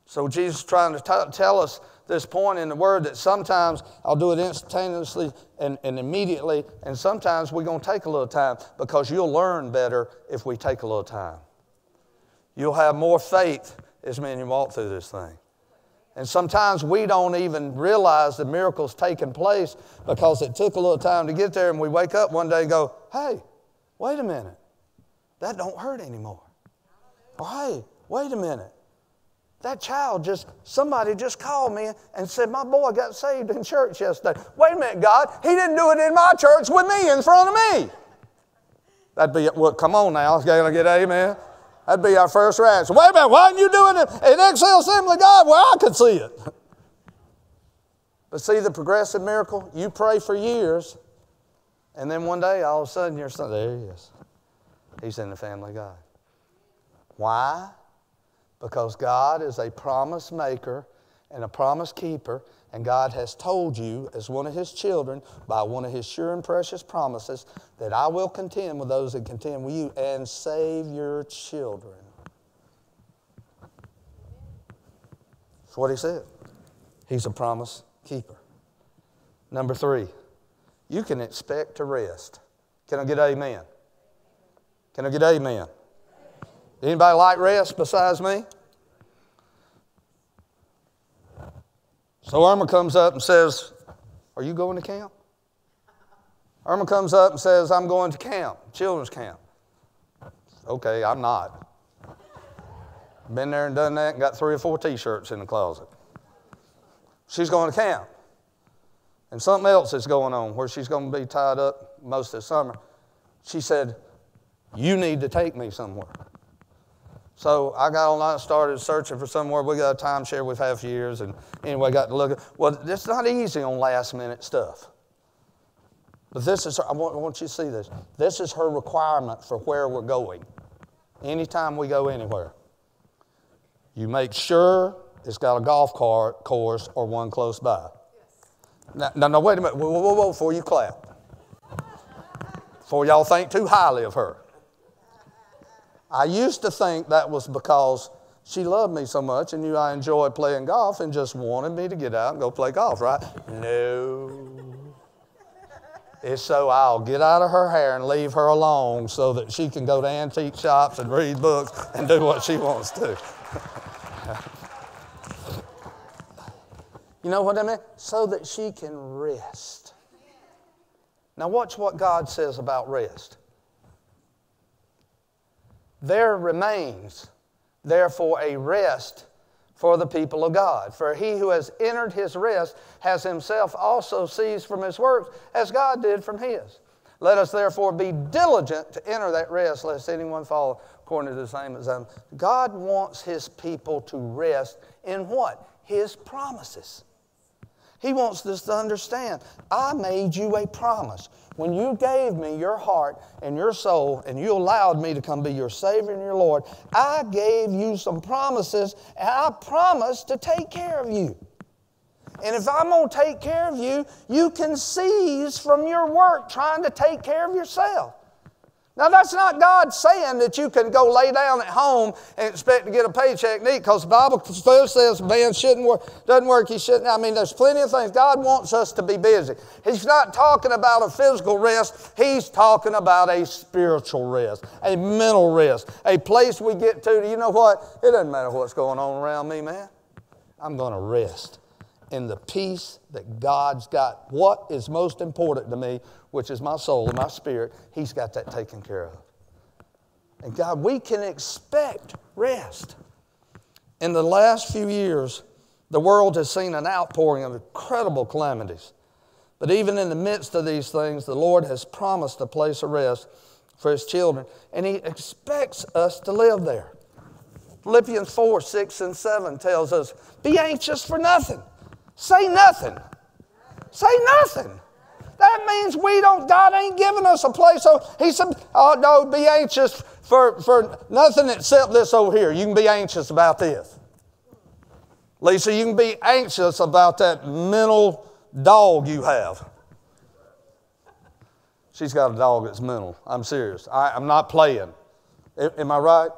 So Jesus is trying to t- tell us this point in the Word that sometimes I'll do it instantaneously and, and immediately, and sometimes we're going to take a little time because you'll learn better if we take a little time. You'll have more faith as men you walk through this thing. And sometimes we don't even realize the miracle's taking place because it took a little time to get there, and we wake up one day and go, hey, wait a minute. That don't hurt anymore. Or hey, wait a minute. That child just, somebody just called me and said, My boy got saved in church yesterday. Wait a minute, God, he didn't do it in my church with me in front of me. That'd be, well, come on now, can I get amen? That'd be our first reaction. Wait a minute, why aren't you doing it in Excel Assembly God where I could see it? But see the progressive miracle? You pray for years, and then one day all of a sudden you're, there he is. He's in the family of God. Why? Because God is a promise maker and a promise keeper, and God has told you, as one of His children, by one of His sure and precious promises, that I will contend with those that contend with you and save your children. That's what He said. He's a promise keeper. Number three, you can expect to rest. Can I get amen? Can I get amen? Anybody like rest besides me? So Irma comes up and says, Are you going to camp? Irma comes up and says, I'm going to camp, children's camp. Okay, I'm not. Been there and done that and got three or four t shirts in the closet. She's going to camp. And something else is going on where she's going to be tied up most of the summer. She said, You need to take me somewhere. So I got online, started searching for somewhere. We got a timeshare we've had years, and anyway, got to look at. Well, it's not easy on last minute stuff. But this is, her, I, want, I want you to see this. This is her requirement for where we're going. Anytime we go anywhere, you make sure it's got a golf cart course or one close by. Now, now, now wait a minute. Whoa, whoa, whoa, before you clap. Before y'all think too highly of her. I used to think that was because she loved me so much and knew I enjoyed playing golf and just wanted me to get out and go play golf, right? No. It's so I'll get out of her hair and leave her alone so that she can go to antique shops and read books and do what she wants to. you know what I mean? So that she can rest. Now, watch what God says about rest. There remains, therefore, a rest for the people of God. For he who has entered his rest has himself also ceased from his works, as God did from his. Let us therefore be diligent to enter that rest, lest anyone fall according to the same example. God wants his people to rest in what? His promises. He wants us to understand I made you a promise. When you gave me your heart and your soul and you allowed me to come be your Savior and your Lord, I gave you some promises and I promised to take care of you. And if I'm going to take care of you, you can cease from your work trying to take care of yourself. Now, that's not God saying that you can go lay down at home and expect to get a paycheck neat because the Bible still says man shouldn't work, doesn't work, he shouldn't. I mean, there's plenty of things. God wants us to be busy. He's not talking about a physical rest, He's talking about a spiritual rest, a mental rest, a place we get to. You know what? It doesn't matter what's going on around me, man. I'm going to rest in the peace that God's got. What is most important to me, which is my soul and my spirit, He's got that taken care of. And God, we can expect rest. In the last few years, the world has seen an outpouring of incredible calamities. But even in the midst of these things, the Lord has promised a place of rest for His children, and He expects us to live there. Philippians 4 6 and 7 tells us, Be anxious for nothing. Say nothing. Say nothing. That means we don't, God ain't giving us a place. So he said, oh no, be anxious for, for nothing except this over here. You can be anxious about this. Lisa, you can be anxious about that mental dog you have. She's got a dog that's mental. I'm serious. I, am not playing. Am I right?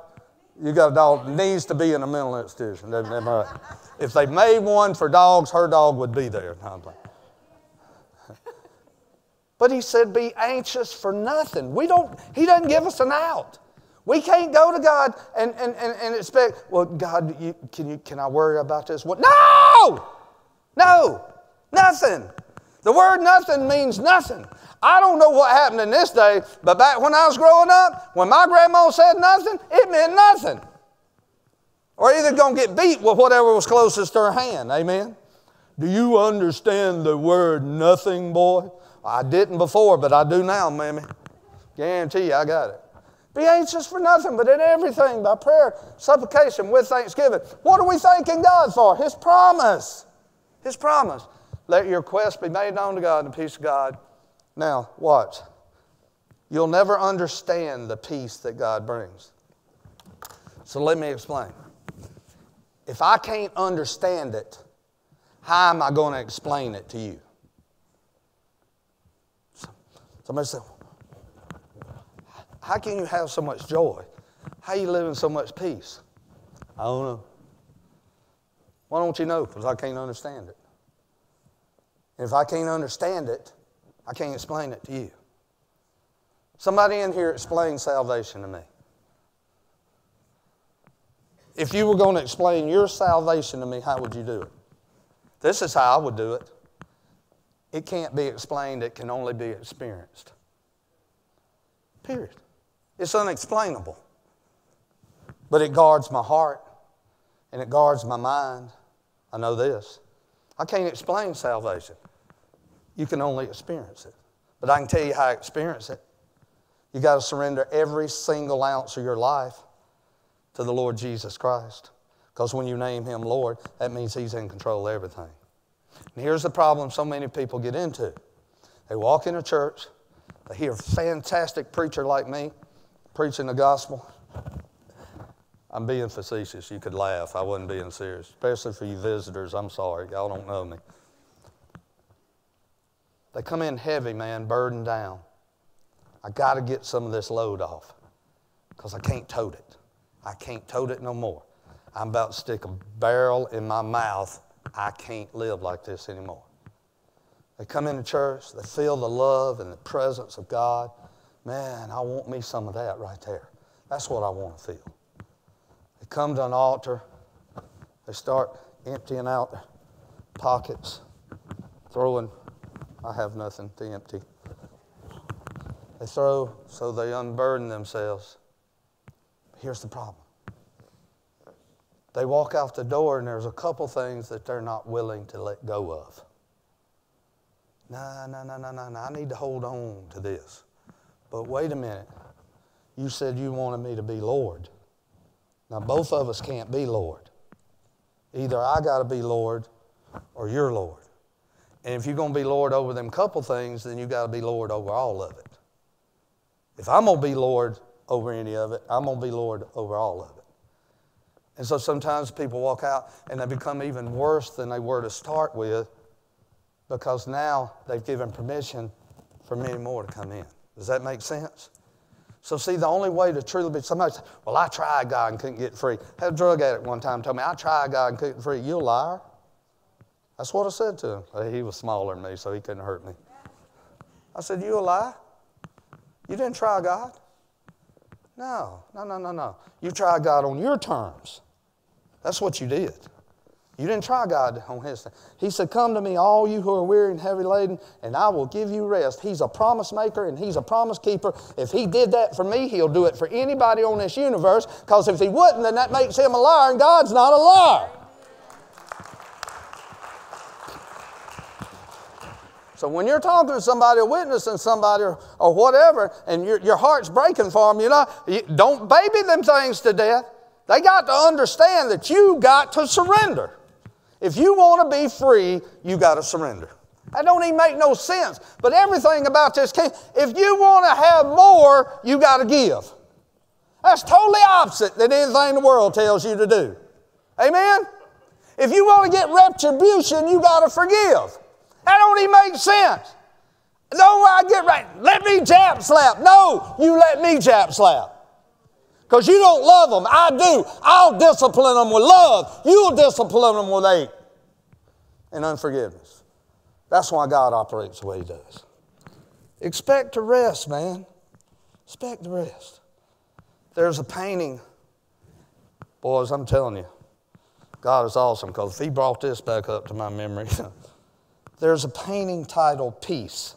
You got a dog that needs to be in a mental institution. Am I right? If they made one for dogs, her dog would be there. But he said, be anxious for nothing. We don't, he doesn't give us an out. We can't go to God and, and, and, and expect, well, God, you, can, you, can I worry about this? What? No! No! Nothing. The word nothing means nothing. I don't know what happened in this day, but back when I was growing up, when my grandma said nothing, it meant nothing. Or either going to get beat with whatever was closest to her hand. Amen? Do you understand the word nothing, boy? I didn't before, but I do now, mammy. Guarantee you I got it. Be anxious for nothing, but in everything by prayer, supplication, with thanksgiving. What are we thanking God for? His promise. His promise. Let your request be made known to God, and the peace of God. Now, watch. You'll never understand the peace that God brings. So let me explain. If I can't understand it, how am I going to explain it to you? Somebody said, How can you have so much joy? How you live in so much peace? I don't know. Why don't you know? Because I can't understand it. And if I can't understand it, I can't explain it to you. Somebody in here explain salvation to me. If you were going to explain your salvation to me, how would you do it? This is how I would do it. It can't be explained, it can only be experienced. Period. It's unexplainable. But it guards my heart and it guards my mind. I know this. I can't explain salvation. You can only experience it. But I can tell you how I experience it. You got to surrender every single ounce of your life to the Lord Jesus Christ. Because when you name Him Lord, that means He's in control of everything. And here's the problem so many people get into they walk into church, they hear a fantastic preacher like me preaching the gospel. I'm being facetious. You could laugh. I wasn't being serious, especially for you visitors. I'm sorry. Y'all don't know me. They come in heavy, man, burdened down. I got to get some of this load off because I can't tote it. I can't tote it no more. I'm about to stick a barrel in my mouth. I can't live like this anymore. They come into church, they feel the love and the presence of God. Man, I want me some of that right there. That's what I want to feel. They come to an altar, they start emptying out their pockets, throwing, I have nothing to empty. They throw so they unburden themselves. Here's the problem they walk out the door, and there's a couple things that they're not willing to let go of. No, no, no, no, no, no. I need to hold on to this. But wait a minute. You said you wanted me to be Lord. Now, both of us can't be Lord. Either I got to be Lord or you're Lord. And if you're going to be Lord over them couple things, then you got to be Lord over all of it. If I'm going to be Lord over any of it, I'm going to be Lord over all of it. And so sometimes people walk out and they become even worse than they were to start with because now they've given permission for many more to come in. Does that make sense? So, see, the only way to truly be somebody Well, I tried God and couldn't get free. I had a drug addict one time told me, I tried God and couldn't get free. You a liar. That's what I said to him. He was smaller than me, so he couldn't hurt me. I said, You a liar? You didn't try God? No, no, no, no, no. You tried God on your terms. That's what you did. You didn't try God on His. He said, Come to me, all you who are weary and heavy laden, and I will give you rest. He's a promise maker and He's a promise keeper. If He did that for me, He'll do it for anybody on this universe, because if He wouldn't, then that makes Him a liar, and God's not a liar. So when you're talking to somebody or witnessing somebody or, or whatever, and your, your heart's breaking for them, you know, you, don't baby them things to death. They got to understand that you got to surrender. If you want to be free, you got to surrender. That don't even make no sense. But everything about this case, if you want to have more, you got to give. That's totally opposite than anything the world tells you to do. Amen? If you want to get retribution, you got to forgive. That don't even make sense. No, I get right. Let me jab slap. No, you let me jab slap. Because you don't love them. I do. I'll discipline them with love. You'll discipline them with hate and unforgiveness. That's why God operates the way He does. Expect to rest, man. Expect to rest. There's a painting. Boys, I'm telling you, God is awesome because if He brought this back up to my memory, there's a painting titled Peace.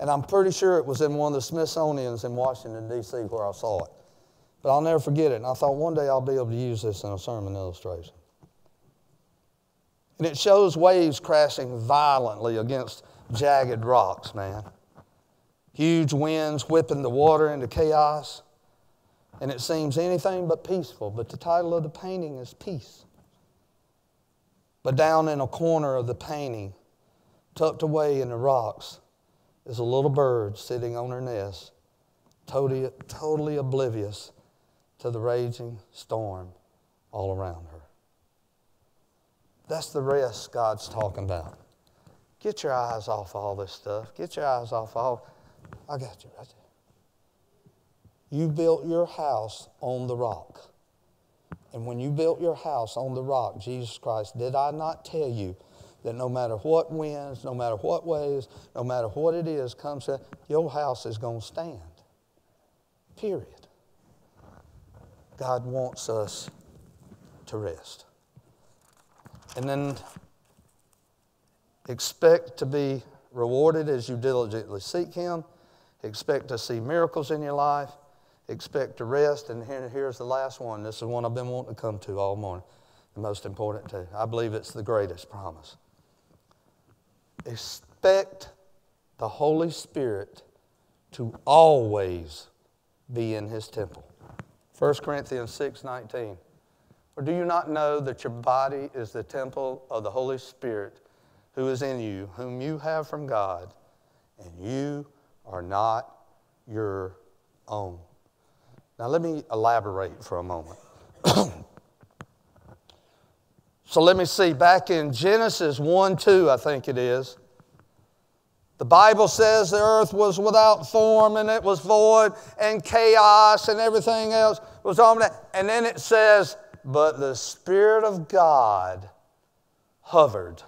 And I'm pretty sure it was in one of the Smithsonian's in Washington, D.C., where I saw it. But I'll never forget it. And I thought one day I'll be able to use this in a sermon illustration. And it shows waves crashing violently against jagged rocks, man. Huge winds whipping the water into chaos. And it seems anything but peaceful. But the title of the painting is Peace. But down in a corner of the painting, tucked away in the rocks, is a little bird sitting on her nest, totally, totally oblivious to the raging storm all around her. That's the rest God's talking about. Get your eyes off all this stuff. Get your eyes off all. I got you right there. You built your house on the rock. And when you built your house on the rock, Jesus Christ, did I not tell you that no matter what winds, no matter what waves, no matter what it is comes, your house is going to stand? Period. God wants us to rest. And then expect to be rewarded as you diligently seek Him. Expect to see miracles in your life. Expect to rest. And here, here's the last one. This is one I've been wanting to come to all morning. The most important, too. I believe it's the greatest promise. Expect the Holy Spirit to always be in His temple. 1 Corinthians 6 19. Or do you not know that your body is the temple of the Holy Spirit who is in you, whom you have from God, and you are not your own? Now, let me elaborate for a moment. so, let me see. Back in Genesis 1 2, I think it is, the Bible says the earth was without form and it was void and chaos and everything else was on that. And then it says, but the Spirit of God hovered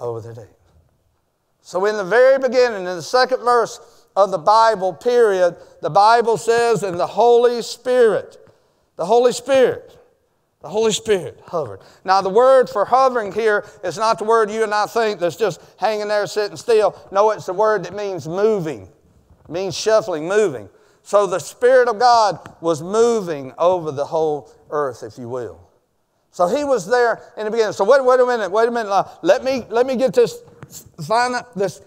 over the deep. So, in the very beginning, in the second verse of the Bible, period, the Bible says, and the Holy Spirit, the Holy Spirit, the Holy Spirit hovered. Now, the word for hovering here is not the word you and I think that's just hanging there sitting still. No, it's the word that means moving, it means shuffling, moving. So the Spirit of God was moving over the whole earth, if you will. So he was there in the beginning. So wait, wait a minute, wait a minute. Let me let me get this find this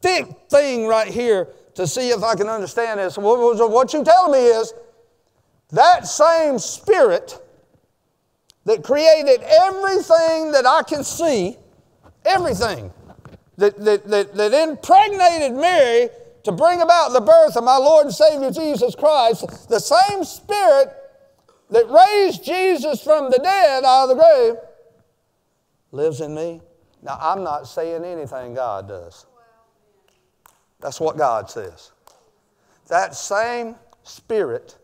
thick thing right here to see if I can understand this. What, you telling me is that same Spirit that created everything that I can see everything that, that, that, that impregnated Mary to bring about the birth of my Lord and Savior Jesus Christ, the same Spirit that raised Jesus from the dead out of the grave lives in me. Now, I'm not saying anything God does. That's what God says. That same Spirit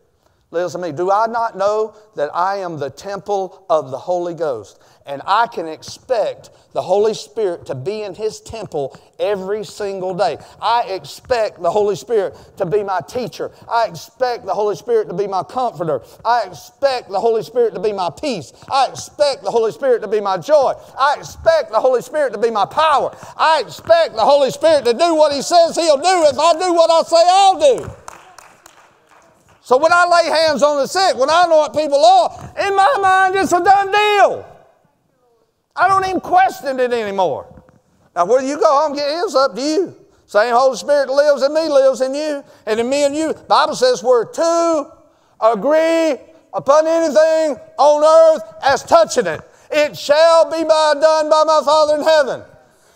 lives in me. Do I not know that I am the temple of the Holy Ghost? And I can expect the Holy Spirit to be in His temple every single day. I expect the Holy Spirit to be my teacher. I expect the Holy Spirit to be my comforter. I expect the Holy Spirit to be my peace. I expect the Holy Spirit to be my joy. I expect the Holy Spirit to be my power. I expect the Holy Spirit to do what He says He'll do if I do what I say I'll do. So when I lay hands on the sick, when I know what people are, in my mind, it's a done deal. I don't even question it anymore. Now, whether you go home get it's up to you. Same Holy Spirit lives in me lives in you, and in me and you. Bible says we're two agree upon anything on earth as touching it, it shall be by, done by my Father in heaven.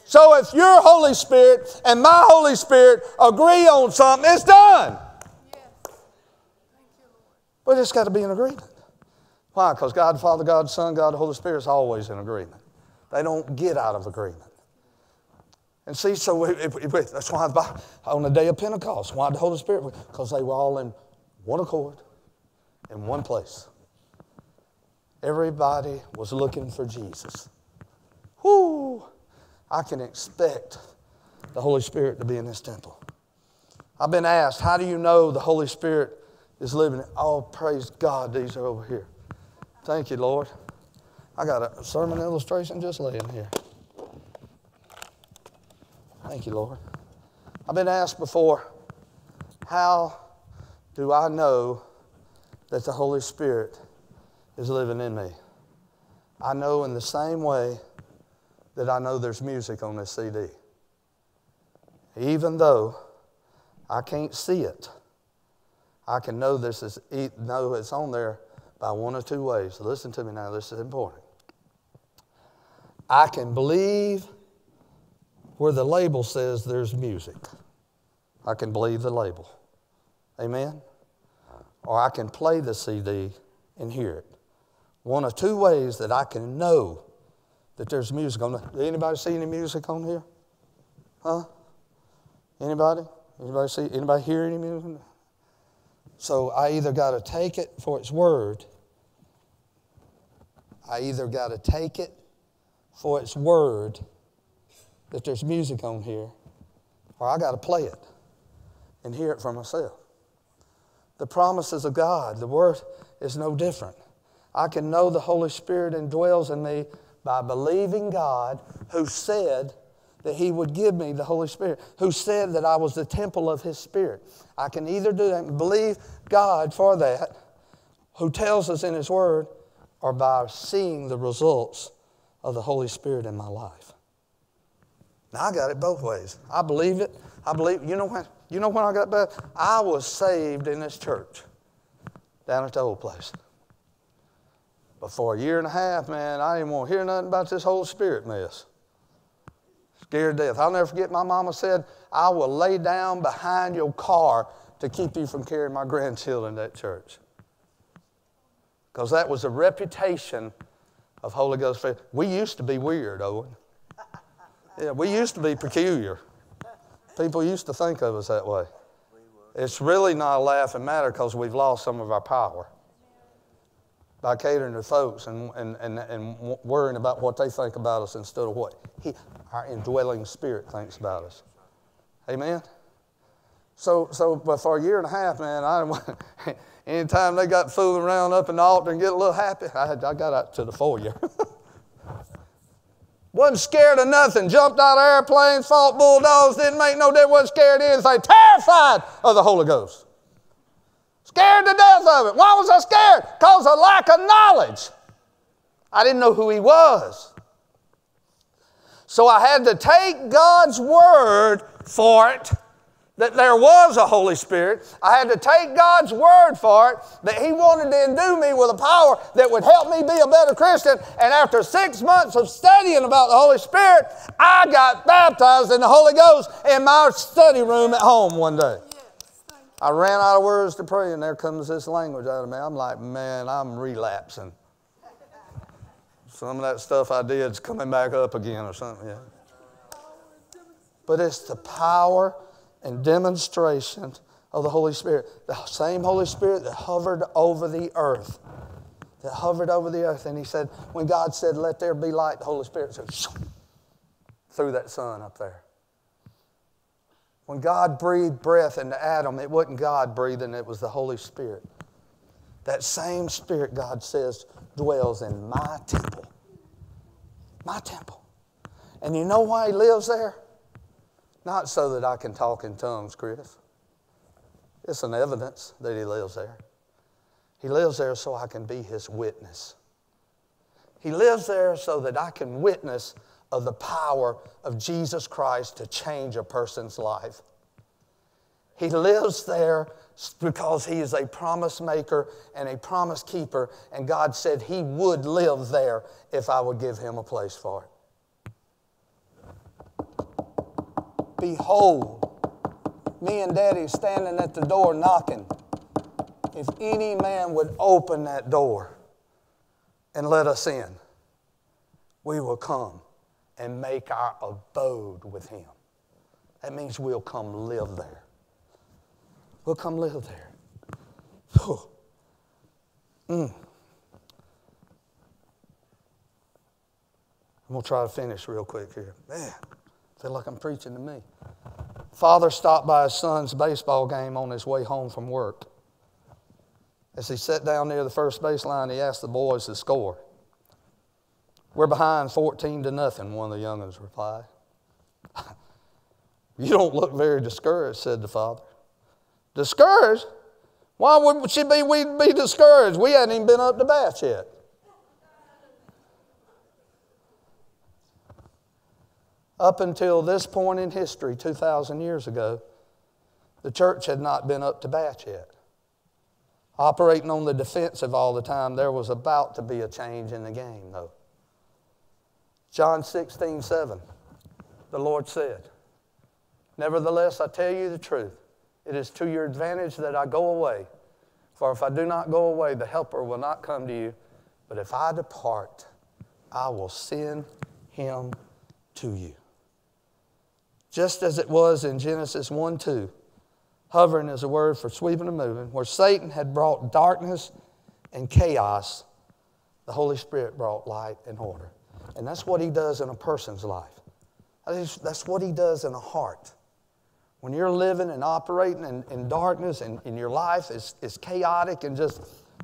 So if your Holy Spirit and my Holy Spirit agree on something, it's done. But it's got to be in agreement. Why? Because God, Father, God, Son, God, the Holy Spirit is always in agreement. They don't get out of agreement. And see, so that's why the, on the day of Pentecost, why the Holy Spirit? Because they were all in one accord, in one place. Everybody was looking for Jesus. Whoo! I can expect the Holy Spirit to be in this temple. I've been asked, how do you know the Holy Spirit is living? Oh, praise God, these are over here. Thank you, Lord. I got a sermon illustration just laying here. Thank you, Lord. I've been asked before, how do I know that the Holy Spirit is living in me? I know in the same way that I know there's music on this CD. Even though I can't see it, I can know this is know it's on there by one or two ways. Listen to me now, this is important. I can believe where the label says there's music. I can believe the label. Amen? Or I can play the CD and hear it. One of two ways that I can know that there's music on. Anybody see any music on here? Huh? Anybody? Anybody see? Anybody hear any music? So I either got to take it for its word. I either got to take it for its word that there's music on here, or I got to play it and hear it for myself. The promises of God, the word is no different. I can know the Holy Spirit indwells in me by believing God who said that He would give me the Holy Spirit, who said that I was the temple of His Spirit. I can either do that and believe God for that, who tells us in His Word, or by seeing the results of the Holy Spirit in my life. Now I got it both ways. I believe it. I believe. You know when? You know when I got back? I was saved in this church, down at the old place. But for a year and a half, man, I didn't want to hear nothing about this Holy Spirit mess. Scared death. I'll never forget my mama said, I will lay down behind your car to keep you from carrying my grandchildren to that church. Because that was a reputation of Holy Ghost faith. We used to be weird, Owen. Yeah, we used to be peculiar. People used to think of us that way. It's really not a laughing matter because we've lost some of our power by catering to folks and, and, and, and worrying about what they think about us instead of what he, our indwelling spirit thinks about us. Amen? So, so but for a year and a half, man, I anytime they got fooling around up in the altar and get a little happy, I, I got out to the foyer. wasn't scared of nothing. Jumped out of airplanes, fought bulldogs, didn't make no difference, wasn't scared of anything. Terrified of the Holy Ghost. Scared to death of it. Why was I scared? Because of lack of knowledge. I didn't know who He was. So I had to take God's word for it that there was a Holy Spirit. I had to take God's word for it that He wanted to endue me with a power that would help me be a better Christian. And after six months of studying about the Holy Spirit, I got baptized in the Holy Ghost in my study room at home one day. I ran out of words to pray, and there comes this language out of me. I'm like, man, I'm relapsing. Some of that stuff I did is coming back up again or something. Yeah. But it's the power and demonstration of the Holy Spirit. The same Holy Spirit that hovered over the earth. That hovered over the earth. And he said, when God said, let there be light, the Holy Spirit said, through that sun up there. When God breathed breath into Adam, it wasn't God breathing, it was the Holy Spirit. That same Spirit, God says, dwells in my temple. My temple. And you know why He lives there? Not so that I can talk in tongues, Chris. It's an evidence that He lives there. He lives there so I can be His witness. He lives there so that I can witness of the power of Jesus Christ to change a person's life. He lives there because he is a promise maker and a promise keeper, and God said he would live there if I would give him a place for it. Behold, me and Daddy standing at the door knocking. If any man would open that door and let us in, we will come and make our abode with Him. That means we'll come live there. We'll come live there. Mm. I'm going to try to finish real quick here. Man, feel like I'm preaching to me. Father stopped by his son's baseball game on his way home from work. As he sat down near the first baseline, he asked the boys to score. We're behind 14 to nothing, one of the young'uns replied. you don't look very discouraged, said the father. Discouraged? Why would she be We'd be discouraged? We hadn't even been up to bat yet. Up until this point in history, 2,000 years ago, the church had not been up to bat yet. Operating on the defensive all the time, there was about to be a change in the game, though. John 16, 7, the Lord said, Nevertheless, I tell you the truth. It is to your advantage that I go away. For if I do not go away, the Helper will not come to you. But if I depart, I will send him to you. Just as it was in Genesis 1 2, hovering is a word for sweeping and moving, where Satan had brought darkness and chaos, the Holy Spirit brought light and order. And that's what he does in a person's life. That's what he does in a heart. When you're living and operating in, in darkness and, and your life is, is chaotic and just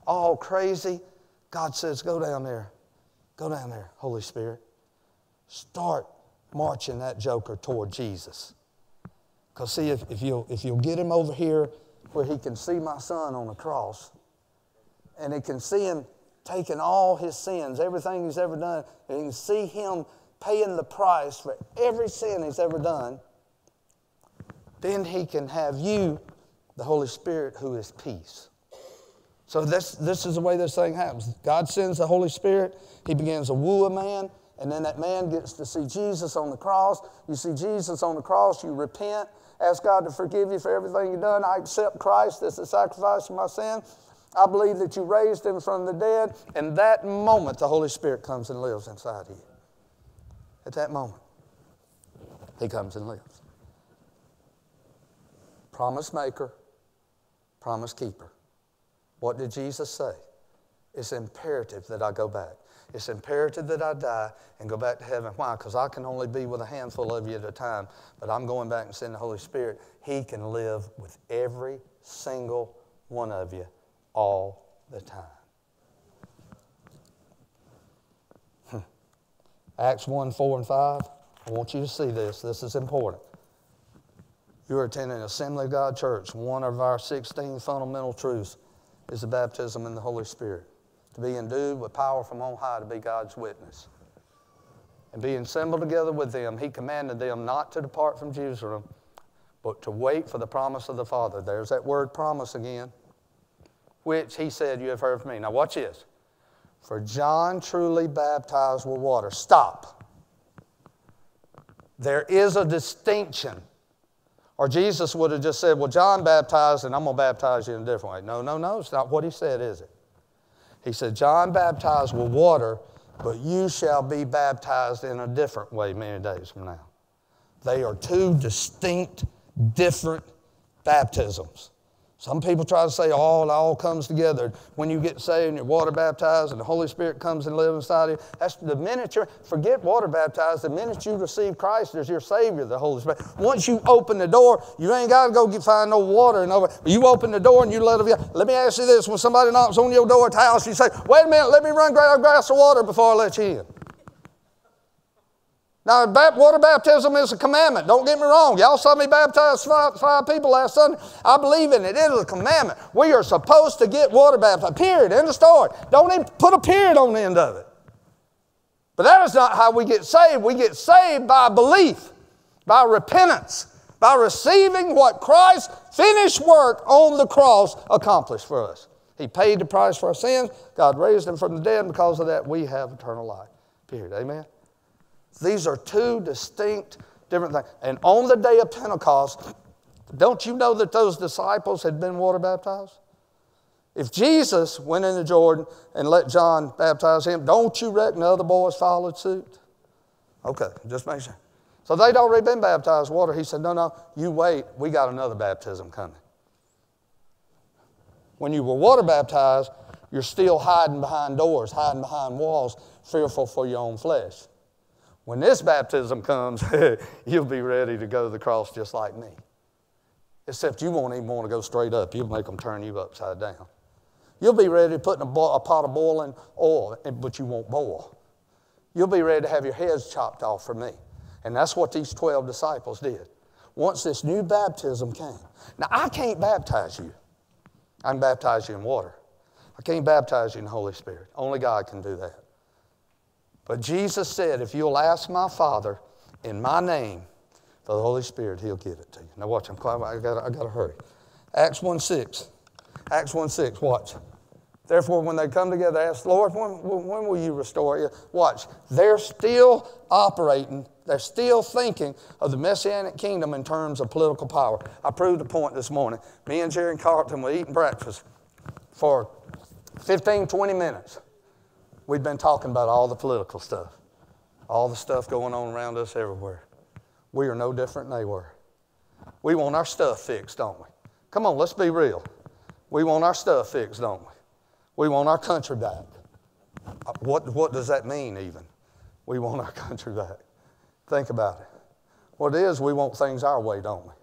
all crazy, God says, Go down there. Go down there, Holy Spirit. Start marching that joker toward Jesus. Because, see, if, if, you'll, if you'll get him over here where he can see my son on the cross and he can see him taking all his sins, everything he's ever done, and he can see him paying the price for every sin he's ever done, then he can have you, the Holy Spirit, who is peace. So this, this is the way this thing happens. God sends the Holy Spirit, he begins to woo a man, and then that man gets to see Jesus on the cross. You see Jesus on the cross, you repent, ask God to forgive you for everything you've done. I accept Christ as the sacrifice of my sin. I believe that you raised him from the dead. And that moment, the Holy Spirit comes and lives inside of you. At that moment, he comes and lives. Promise maker, promise keeper. What did Jesus say? It's imperative that I go back. It's imperative that I die and go back to heaven. Why? Because I can only be with a handful of you at a time, but I'm going back and send the Holy Spirit. He can live with every single one of you all the time. Hmm. Acts 1 4 and 5. I want you to see this. This is important. You're attending Assembly of God Church. One of our 16 fundamental truths is the baptism in the Holy Spirit. To be endued with power from on high to be God's witness. And being assembled together with them, he commanded them not to depart from Jerusalem, but to wait for the promise of the Father. There's that word promise again, which he said, You have heard from me. Now, watch this. For John truly baptized with water. Stop. There is a distinction. Or Jesus would have just said, Well, John baptized, and I'm going to baptize you in a different way. No, no, no, it's not what he said, is it? He said, John baptized with water, but you shall be baptized in a different way many days from now. They are two distinct, different baptisms. Some people try to say, it all comes together. When you get saved and you're water baptized and the Holy Spirit comes and lives inside of you, that's the minute you're, forget water baptized, the minute you receive Christ as your Savior, the Holy Spirit. Once you open the door, you ain't got to go get, find no water and over. You open the door and you let them, let me ask you this, when somebody knocks on your door at the house, you say, wait a minute, let me run grab a glass of water before I let you in. Now, water baptism is a commandment. Don't get me wrong. Y'all saw me baptize five, five, people last Sunday. I believe in it. It is a commandment. We are supposed to get water baptized. Period. End of story. Don't even put a period on the end of it. But that is not how we get saved. We get saved by belief, by repentance, by receiving what Christ's finished work on the cross accomplished for us. He paid the price for our sins. God raised him from the dead. Because of that, we have eternal life. Period. Amen. These are two distinct different things. And on the day of Pentecost, don't you know that those disciples had been water baptized? If Jesus went into Jordan and let John baptize him, don't you reckon the other boys followed suit? Okay, just make sure. So they'd already been baptized water. He said, No, no, you wait. We got another baptism coming. When you were water baptized, you're still hiding behind doors, hiding behind walls, fearful for your own flesh. When this baptism comes, you'll be ready to go to the cross just like me. Except you won't even want to go straight up. You'll make them turn you upside down. You'll be ready to put in a, a pot of boiling oil, but you won't boil. You'll be ready to have your heads chopped off for me. And that's what these 12 disciples did. Once this new baptism came. Now, I can't baptize you. I can baptize you in water. I can't baptize you in the Holy Spirit. Only God can do that. But Jesus said, if you'll ask my Father in my name for the Holy Spirit, he'll give it to you. Now watch, I'm quiet. I got I got to hurry. Acts 1 6. Acts 1 6, watch. Therefore, when they come together, ask, Lord, when, when will you restore you? Watch. They're still operating, they're still thinking of the Messianic kingdom in terms of political power. I proved a point this morning. Me and Jerry Carlton were eating breakfast for 15, 20 minutes. We've been talking about all the political stuff, all the stuff going on around us everywhere. We are no different than they were. We want our stuff fixed, don't we? Come on, let's be real. We want our stuff fixed, don't we? We want our country back. Uh, what, what does that mean, even? We want our country back. Think about it. What it is, we want things our way, don't we?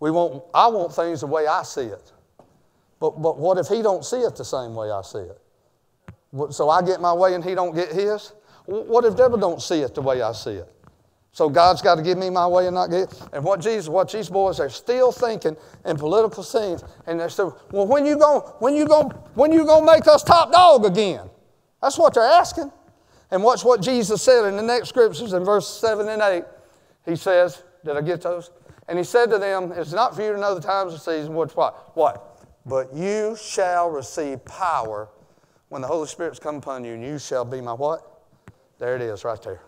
We want, I want things the way I see it. But, but what if he don't see it the same way I see it? So I get my way and he don't get his? What if devil don't see it the way I see it? So God's got to give me my way and not get. And what Jesus, what these boys are still thinking in political scenes, and they're still, well, when you going when you going when you gonna make us top dog again? That's what they're asking. And watch what Jesus said in the next scriptures in verse 7 and 8. He says, Did I get those? And he said to them, It's not for you to know the times of season, what's what? What? But you shall receive power when the Holy Spirit's come upon you, and you shall be my what? There it is, right there.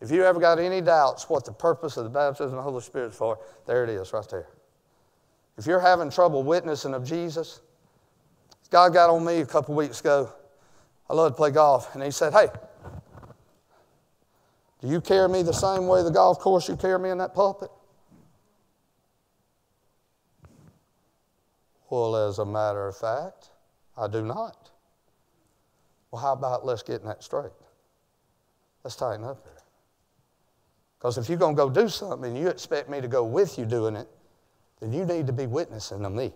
If you ever got any doubts what the purpose of the baptism of the Holy Spirit is for, there it is, right there. If you're having trouble witnessing of Jesus, God got on me a couple weeks ago. I love to play golf, and He said, Hey, do you carry me the same way the golf course you carry me in that pulpit? Well, as a matter of fact, I do not. Well, how about let's get in that straight? Let's tighten up there. Because if you're going to go do something and you expect me to go with you doing it, then you need to be witnessing to me.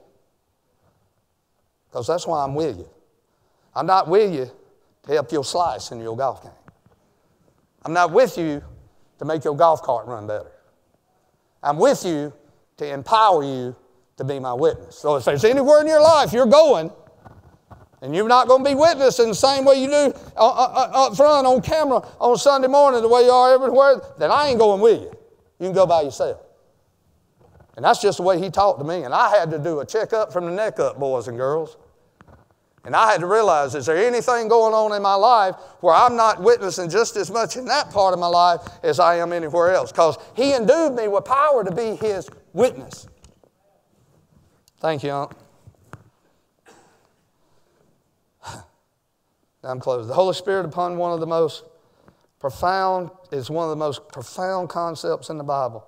Because that's why I'm with you. I'm not with you to help your slice in your golf game. I'm not with you to make your golf cart run better. I'm with you to empower you to be my witness. So if there's anywhere in your life you're going and you're not going to be witnessing the same way you do uh, uh, uh, up front on camera on Sunday morning the way you are everywhere, then I ain't going with you. You can go by yourself. And that's just the way he talked to me. And I had to do a checkup from the neck up, boys and girls. And I had to realize is there anything going on in my life where I'm not witnessing just as much in that part of my life as I am anywhere else? Because he endued me with power to be his witness. Thank you, Aunt. I'm closed. The Holy Spirit upon one of the most profound is one of the most profound concepts in the Bible.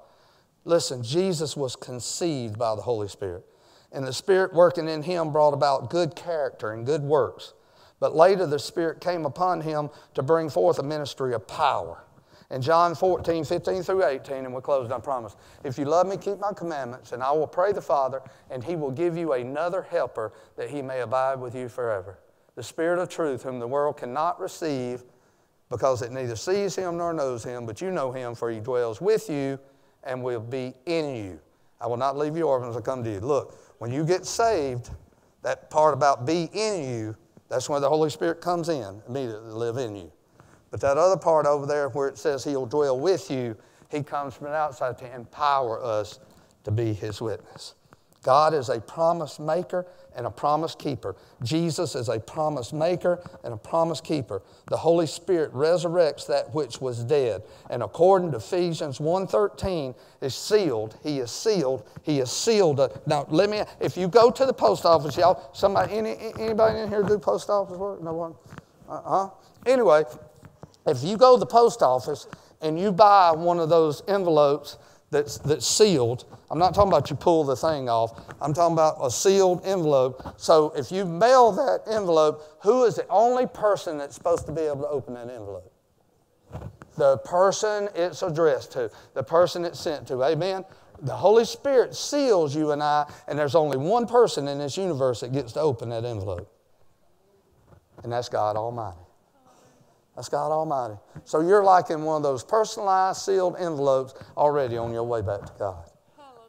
Listen, Jesus was conceived by the Holy Spirit, and the Spirit working in him brought about good character and good works. But later, the Spirit came upon him to bring forth a ministry of power. In John 14, 15 through 18, and we're closed, I promise. If you love me, keep my commandments, and I will pray the Father, and he will give you another helper that he may abide with you forever. The Spirit of truth, whom the world cannot receive because it neither sees him nor knows him, but you know him, for he dwells with you and will be in you. I will not leave you orphans, I come to you. Look, when you get saved, that part about be in you, that's when the Holy Spirit comes in, immediately live in you. But that other part over there where it says he'll dwell with you, he comes from outside to empower us to be his witness. God is a promise maker and a promise keeper. Jesus is a promise maker and a promise keeper. The Holy Spirit resurrects that which was dead. And according to Ephesians 1:13, is sealed. He is sealed. He is sealed. Now let me if you go to the post office, y'all, somebody any, anybody in here do post office work? No one? Uh-huh. Anyway, if you go to the post office and you buy one of those envelopes that's, that's sealed, I'm not talking about you pull the thing off. I'm talking about a sealed envelope. So if you mail that envelope, who is the only person that's supposed to be able to open that envelope? The person it's addressed to, the person it's sent to. Amen? The Holy Spirit seals you and I, and there's only one person in this universe that gets to open that envelope. And that's God Almighty. That's God Almighty. So you're like in one of those personalized sealed envelopes already on your way back to God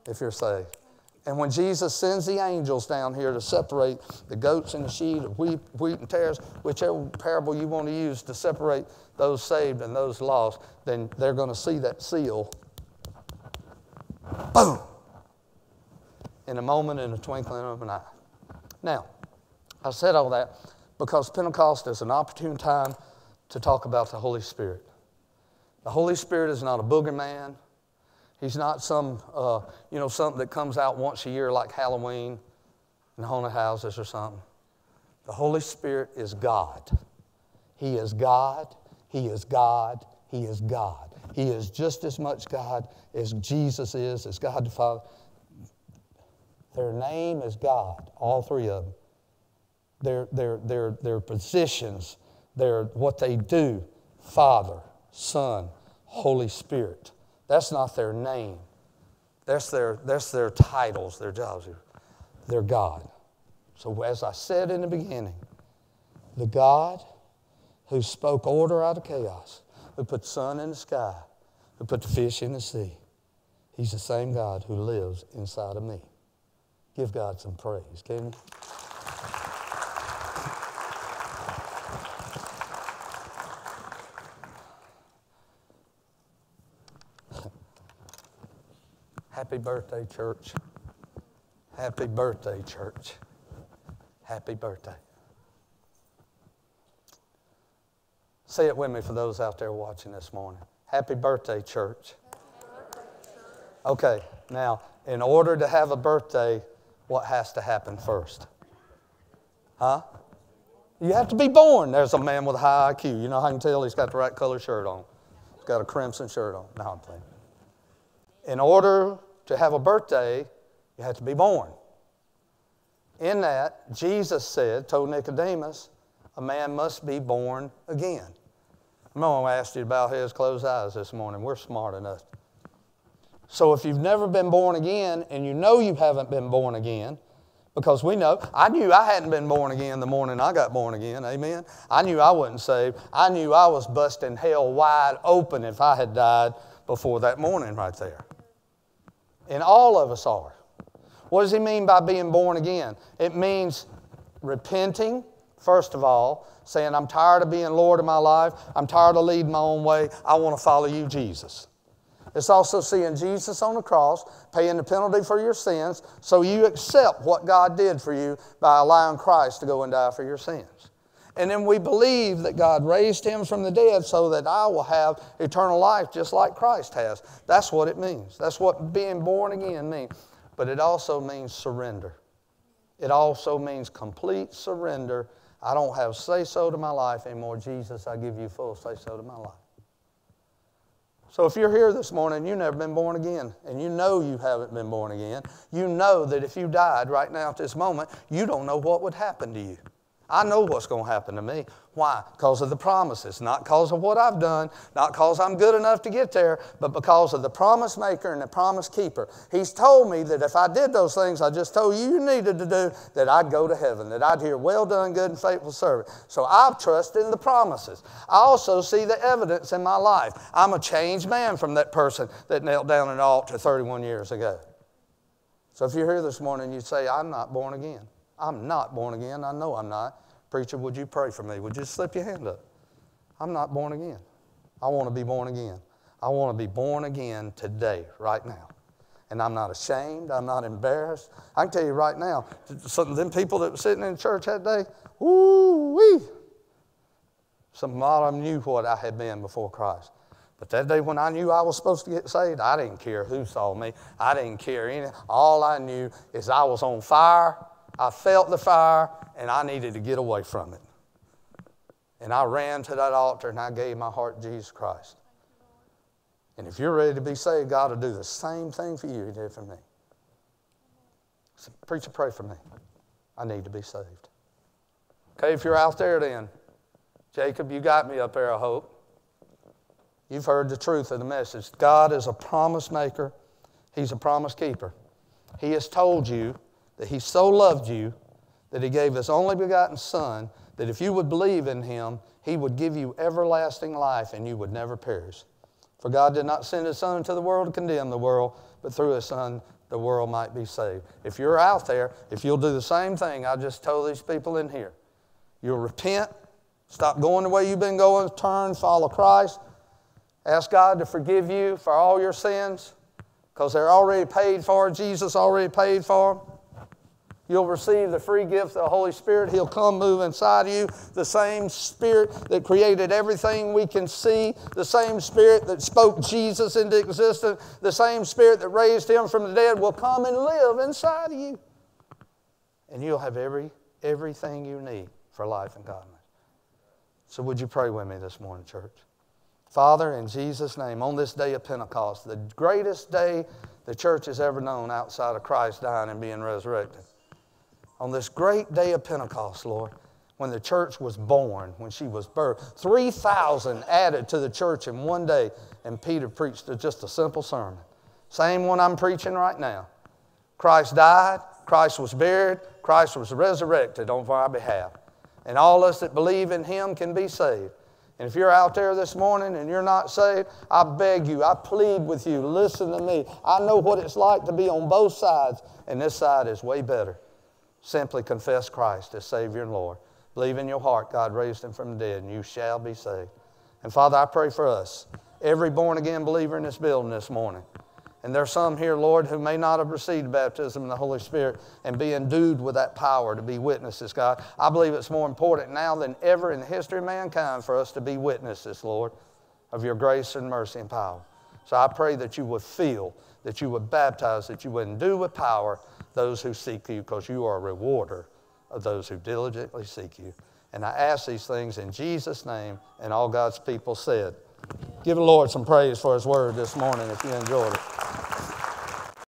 if you're saved. And when Jesus sends the angels down here to separate the goats and the sheep, wheat, wheat and tares, whichever parable you want to use to separate those saved and those lost, then they're going to see that seal. Boom! In a moment, in a twinkling of an eye. Now, I said all that because Pentecost is an opportune time to talk about the Holy Spirit. The Holy Spirit is not a boogeyman. He's not some, uh, you know, something that comes out once a year like Halloween in haunted houses or something. The Holy Spirit is God. He is God. He is God. He is God. He is just as much God as Jesus is, as God the Father. Their name is God, all three of them. Their, their, their, their positions, their, what they do Father, Son, Holy Spirit. That's not their name. That's their, that's their titles, their jobs. They're God. So, as I said in the beginning, the God who spoke order out of chaos, who put sun in the sky, who put the fish in the sea, He's the same God who lives inside of me. Give God some praise, can you? Happy birthday, church. Happy birthday, church. Happy birthday. Say it with me for those out there watching this morning. Happy birthday, church. Okay, now, in order to have a birthday, what has to happen first? Huh? You have to be born. There's a man with a high IQ. You know how I can tell he's got the right color shirt on? He's got a crimson shirt on. No, I'm playing. In order to have a birthday, you have to be born. In that, Jesus said, told Nicodemus, a man must be born again. I'm going to ask you about his closed eyes this morning. We're smart enough. So if you've never been born again and you know you haven't been born again, because we know, I knew I hadn't been born again the morning I got born again, amen? I knew I wasn't saved. I knew I was busting hell wide open if I had died before that morning right there. And all of us are. What does he mean by being born again? It means repenting, first of all, saying, I'm tired of being Lord of my life. I'm tired of leading my own way. I want to follow you, Jesus. It's also seeing Jesus on the cross, paying the penalty for your sins, so you accept what God did for you by allowing Christ to go and die for your sins. And then we believe that God raised him from the dead so that I will have eternal life just like Christ has. That's what it means. That's what being born again means. But it also means surrender. It also means complete surrender. I don't have say so to my life anymore. Jesus, I give you full say so to my life. So if you're here this morning, you've never been born again, and you know you haven't been born again, you know that if you died right now at this moment, you don't know what would happen to you. I know what's going to happen to me. Why? Because of the promises, not because of what I've done, not because I'm good enough to get there, but because of the promise maker and the promise keeper. He's told me that if I did those things I just told you you needed to do, that I'd go to heaven, that I'd hear, well done, good and faithful servant. So I've trusted in the promises. I also see the evidence in my life. I'm a changed man from that person that knelt down at the altar 31 years ago. So if you're here this morning, you say, I'm not born again. I'm not born again. I know I'm not. Preacher, would you pray for me? Would you slip your hand up? I'm not born again. I want to be born again. I want to be born again today, right now. And I'm not ashamed. I'm not embarrassed. I can tell you right now, some of them people that were sitting in church that day, woo wee. Some of them knew what I had been before Christ. But that day when I knew I was supposed to get saved, I didn't care who saw me. I didn't care any. All I knew is I was on fire I felt the fire and I needed to get away from it. And I ran to that altar and I gave my heart to Jesus Christ. And if you're ready to be saved, God will do the same thing for you He did for me. So, preacher, pray for me. I need to be saved. Okay, if you're out there then, Jacob, you got me up there, I hope. You've heard the truth of the message. God is a promise maker, He's a promise keeper. He has told you that He so loved you that He gave His only begotten Son, that if you would believe in Him, He would give you everlasting life and you would never perish. For God did not send His Son into the world to condemn the world, but through His Son the world might be saved. If you're out there, if you'll do the same thing I just told these people in here, you'll repent, stop going the way you've been going, turn, follow Christ, ask God to forgive you for all your sins because they're already paid for. Jesus already paid for them. You'll receive the free gift of the Holy Spirit. He'll come move inside of you. The same Spirit that created everything we can see, the same Spirit that spoke Jesus into existence, the same Spirit that raised him from the dead will come and live inside of you. And you'll have every, everything you need for life and godliness. So, would you pray with me this morning, church? Father, in Jesus' name, on this day of Pentecost, the greatest day the church has ever known outside of Christ dying and being resurrected on this great day of Pentecost, Lord, when the church was born, when she was birthed. 3,000 added to the church in one day, and Peter preached just a simple sermon. Same one I'm preaching right now. Christ died, Christ was buried, Christ was resurrected on our behalf. And all us that believe in Him can be saved. And if you're out there this morning and you're not saved, I beg you, I plead with you, listen to me. I know what it's like to be on both sides, and this side is way better. Simply confess Christ as Savior and Lord. Believe in your heart God raised him from the dead, and you shall be saved. And Father, I pray for us, every born again believer in this building this morning. And there are some here, Lord, who may not have received baptism in the Holy Spirit and be endued with that power to be witnesses, God. I believe it's more important now than ever in the history of mankind for us to be witnesses, Lord, of your grace and mercy and power. So I pray that you would feel, that you would baptize, that you would endue with power those who seek you, because you are a rewarder of those who diligently seek you. And I ask these things in Jesus' name, and all God's people said. Give the Lord some praise for his word this morning if you enjoyed it.